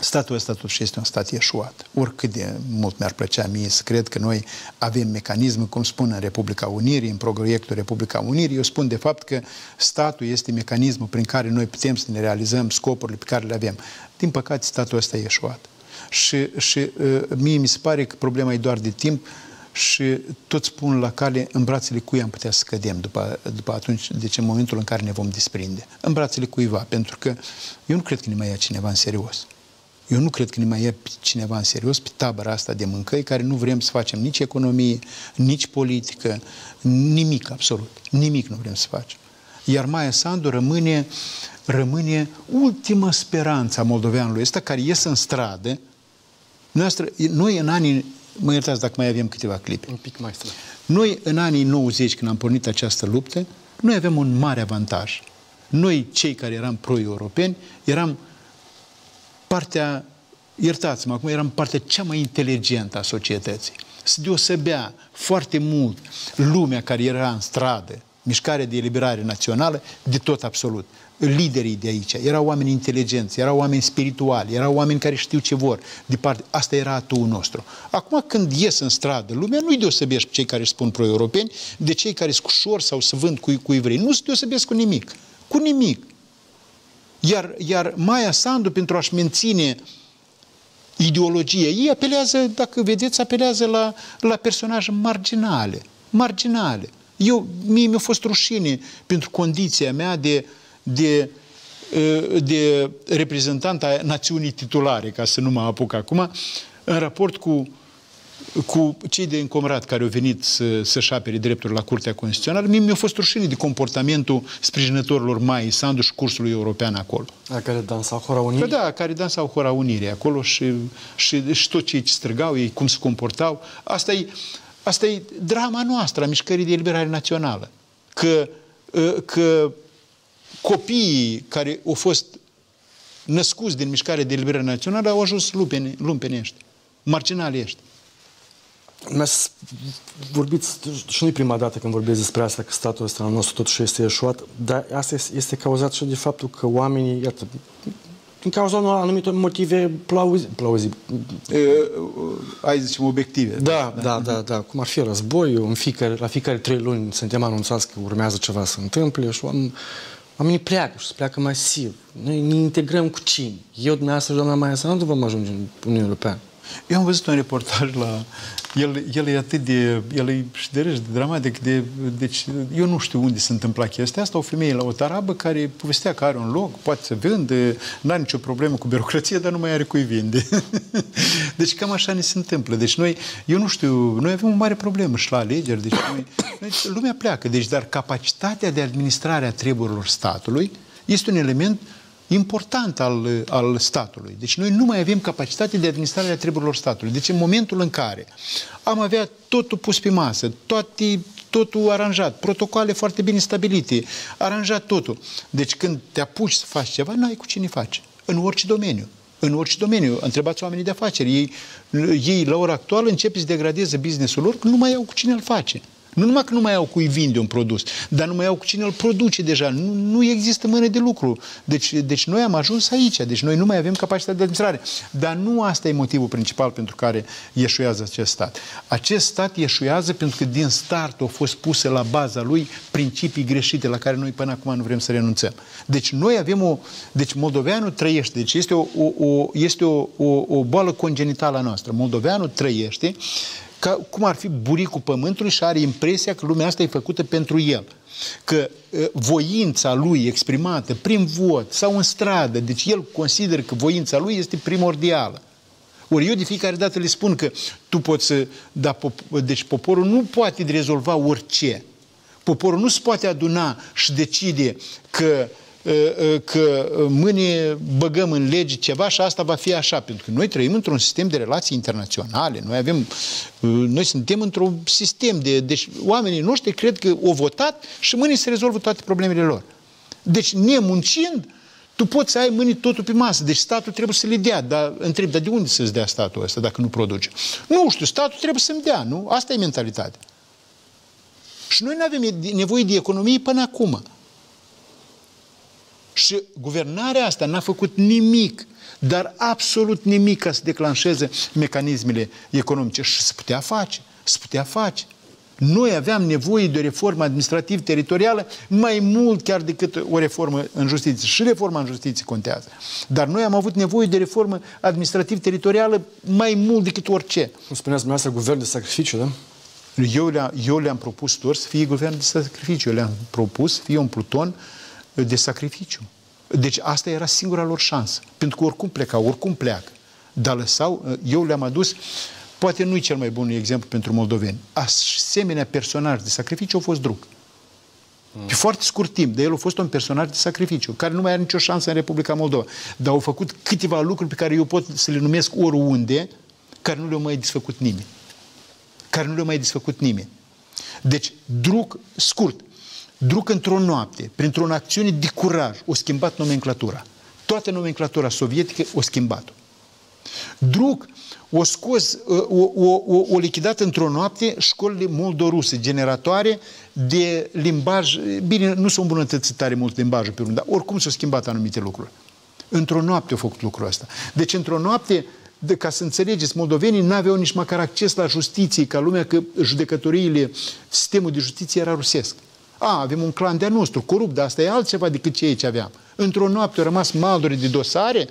Statul ăsta totuși este un stat ieșuat. Oricât de mult mi-ar plăcea mie să cred că noi avem mecanisme, cum spun în Republica Unirii, în proiectul Republica Unirii, eu spun de fapt că statul este mecanismul prin care noi putem să ne realizăm scopurile pe care le avem. Din păcate, statul ăsta e ieșuat. Și, și uh, mie mi se pare că problema e doar de timp și tot spun la cale în brațele cui am putea să cădem după, după atunci, deci în momentul în care ne vom desprinde. În brațele cuiva, pentru că eu nu cred că ne mai ia cineva în serios. Eu nu cred că ne mai e cineva în serios pe tabăra asta de mâncăi care nu vrem să facem nici economie, nici politică, nimic absolut. Nimic nu vrem să facem. Iar Maia Sandu rămâne, rămâne ultima speranță a moldoveanului ăsta care ies în stradă. Noastră, noi în anii, mă iertați dacă mai avem câteva clipe. Un pic mai stră. Noi în anii 90, când am pornit această luptă, noi avem un mare avantaj. Noi, cei care eram pro-europeni, eram partea, iertați-mă, acum eram partea cea mai inteligentă a societății. Se deosebea foarte mult lumea care era în stradă, mișcarea de eliberare națională, de tot absolut. Liderii de aici erau oameni inteligenți, erau oameni spirituali, erau oameni care știu ce vor. Departe, asta era atul nostru. Acum când ies în stradă, lumea nu-i deosebește cei care spun pro-europeni de cei care sunt ușor sau să vând cu, cu evrei. Nu se deosebesc cu nimic. Cu nimic. Iar, iar Maia Sandu, pentru a-și menține ideologia ei, apelează, dacă vedeți, apelează la, la personaje marginale. Marginale. Eu, mie mi-a fost rușine pentru condiția mea de, de, de reprezentant a națiunii titulare, ca să nu mă apuc acum, în raport cu cu cei de încomrat care au venit să, să-și apere drepturi la Curtea Constituțională, mie mi-a fost rușine de comportamentul sprijinătorilor Mai Sanduș și cursului european acolo. A care dansau Hora Unirii? Da, care dansau Hora Unirii acolo și, și, și tot ce strigau ei, cum se comportau. Asta e, asta e drama noastră a mișcării de eliberare națională. Că, ă, că copiii care au fost născuți din mișcarea de eliberare națională au ajuns lumpeni, lumpenești, marginaliești. Mi-ați vorbiți și nu prima dată când vorbesc despre asta, că statul ăsta al nostru totuși este eșuat, dar asta este cauzat și de faptul că oamenii, iată, din cauza unor anumite motive plauzi, plauzibile. Ai zicem obiective. Da, da, da, da, da. Cum ar fi războiul, în fiecare, la fiecare trei luni suntem anunțați că urmează ceva să întâmple și Oamenii pleacă și se pleacă masiv. Noi ne integrăm cu cine? Eu, dumneavoastră și doamna Maia Sandu vom ajunge în Uniunea Europeană. Eu am văzut un reportaj la... El, el e atât de... El e și de râs, de dramatic, de... Deci, eu nu știu unde se întâmpla chestia asta. O femeie la o tarabă care povestea că are un loc, poate să vândă, nu are nicio problemă cu birocrație, dar nu mai are cui vinde. deci cam așa ne se întâmplă. Deci noi, eu nu știu, noi avem o mare problemă și la alegeri. Deci noi, noi, lumea pleacă. Deci, dar capacitatea de administrare a treburilor statului este un element important al, al statului. Deci noi nu mai avem capacitate de administrare a treburilor statului. Deci în momentul în care am avea totul pus pe masă, toate, totul aranjat, protocoale foarte bine stabilite, aranjat totul. Deci când te apuci să faci ceva, nu ai cu cine face. În orice domeniu. În orice domeniu. Întrebați oamenii de afaceri. Ei, ei la ora actuală încep să degradeze businessul lor, că nu mai au cu cine îl face. Nu numai că nu mai au cui vinde un produs, dar nu mai au cu cine îl produce deja. Nu, nu există mână de lucru. Deci, deci noi am ajuns aici. Deci noi nu mai avem capacitate de administrare. Dar nu asta e motivul principal pentru care ieșuiază acest stat. Acest stat ieșuiază pentru că din start au fost puse la baza lui principii greșite la care noi până acum nu vrem să renunțăm. Deci noi avem o... Deci moldoveanul trăiește. Deci este o, o, o este o, o, o boală congenitală a noastră. Moldoveanul trăiește ca, cum ar fi buricul pământului și are impresia că lumea asta e făcută pentru el. Că voința lui exprimată prin vot sau în stradă, deci el consideră că voința lui este primordială. Ori eu de fiecare dată le spun că tu poți să... Da, pop, deci poporul nu poate rezolva orice. Poporul nu se poate aduna și decide că uh, Ă, ă, că mâine băgăm în lege ceva și asta va fi așa, pentru că noi trăim într-un sistem de relații internaționale, noi avem, ă, noi suntem într-un sistem de, deci oamenii noștri cred că au votat și mâine se rezolvă toate problemele lor. Deci nemuncind, tu poți să ai mâini totul pe masă, deci statul trebuie să le dea, dar întreb, dar de unde să-ți dea statul ăsta dacă nu produce? Nu știu, statul trebuie să-mi dea, nu? Asta e mentalitatea. Și noi nu avem nevoie de economie până acum. Și guvernarea asta n-a făcut nimic, dar absolut nimic ca să declanșeze mecanismele economice. Și se putea face, se putea face. Noi aveam nevoie de o reformă administrativ-teritorială mai mult chiar decât o reformă în justiție. Și reforma în justiție contează. Dar noi am avut nevoie de reformă administrativ-teritorială mai mult decât orice. Cum spuneați dumneavoastră, guvern de sacrificiu, da? Eu, le eu le-am propus toți să fie guvern de sacrificiu. Eu le-am propus să fie un pluton de sacrificiu. Deci asta era singura lor șansă. Pentru că oricum pleca, oricum pleacă. Dar lăsau, eu le-am adus, poate nu e cel mai bun exemplu pentru moldoveni. Asemenea personaj de sacrificiu a fost Druc. Mm. Pe foarte scurt timp, de el a fost un personaj de sacrificiu, care nu mai are nicio șansă în Republica Moldova. Dar au făcut câteva lucruri pe care eu pot să le numesc oriunde, care nu le-au mai desfăcut nimeni. Care nu le-au mai desfăcut nimeni. Deci, Druc, scurt, Druc într-o noapte, printr-o acțiune de curaj, o schimbat nomenclatura. Toată nomenclatura sovietică o schimbat-o. Druc o scos, o, o, o, o lichidat într-o noapte școlile moldoruse, generatoare de limbaj, bine, nu s-au îmbunătățit tare mult limbajul pe urmă, dar oricum s-au schimbat anumite lucruri. Într-o noapte au făcut lucrul ăsta. Deci într-o noapte de, ca să înțelegeți, moldovenii n-aveau nici măcar acces la justiție, ca lumea că judecătoriile, sistemul de justiție era rusesc. A, avem un clan de-a nostru, corupt, dar asta e altceva decât ceea ce aveam. Într-o noapte au rămas malduri de dosare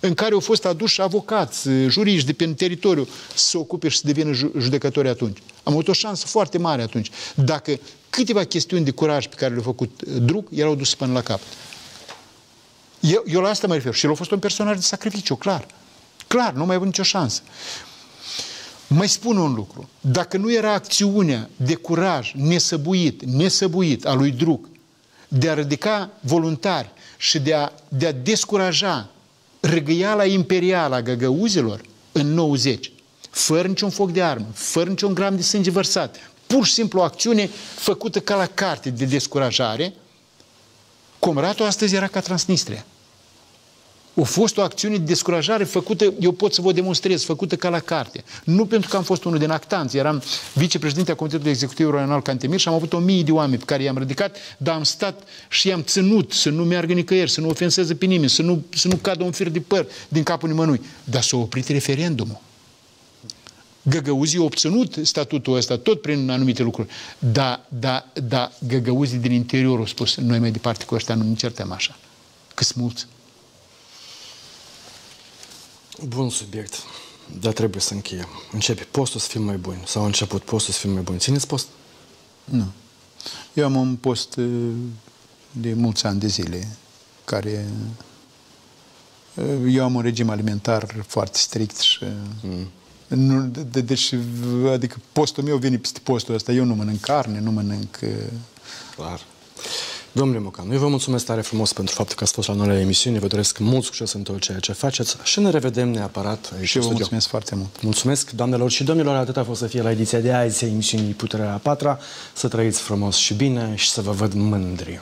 în care au fost aduși avocați, juriști de pe teritoriu să se ocupe și să devină judecători atunci. Am avut o șansă foarte mare atunci. Dacă câteva chestiuni de curaj pe care le-au făcut uh, Druc erau duse până la capăt. Eu, eu la asta mă refer. Și el a fost un personaj de sacrificiu, clar. Clar, nu mai avut nicio șansă. Mai spun un lucru. Dacă nu era acțiunea de curaj nesăbuit, nesăbuit a lui Druc de a ridica voluntari și de a, de a descuraja răgăiala imperială a găgăuzilor în 90, fără niciun foc de armă, fără niciun gram de sânge vărsat, pur și simplu o acțiune făcută ca la carte de descurajare, Comratul astăzi era ca Transnistria. A fost o acțiune de descurajare făcută, eu pot să vă demonstrez, făcută ca la carte. Nu pentru că am fost unul din actanți, eram vicepreședinte a Comitetului Executiv Regional Cantemir și am avut o mie de oameni pe care i-am ridicat, dar am stat și i-am ținut să nu meargă nicăieri, să nu ofenseze pe nimeni, să nu, să nu cadă un fir de păr din capul nimănui. Dar s-a oprit referendumul. Găgăuzii au obținut statutul ăsta tot prin anumite lucruri. Dar da, da, găgăuzii din interior au spus, noi mai departe cu ăștia nu ne certăm așa. Că sunt mulți. Bun subiect, dar trebuie să încheiem. Începe postul să fim mai buni. Sau a început postul să fim mai buni. Țineți post? Nu. Eu am un post uh, de mulți ani de zile care uh, eu am un regim alimentar foarte strict și mm. nu, de, deci, adică postul meu vine peste postul ăsta. Eu nu mănânc carne, nu mănânc... Uh, Clar. Domnule Mocan, eu vă mulțumesc tare frumos pentru faptul că ați fost la noi la emisiune. Vă doresc mult succes în tot ceea ce faceți și ne revedem neapărat aici Și eu vă mulțumesc foarte mult. Mulțumesc, doamnelor și domnilor, atât a fost să fie la ediția de azi a emisiunii Puterea a patra. Să trăiți frumos și bine și să vă văd mândri.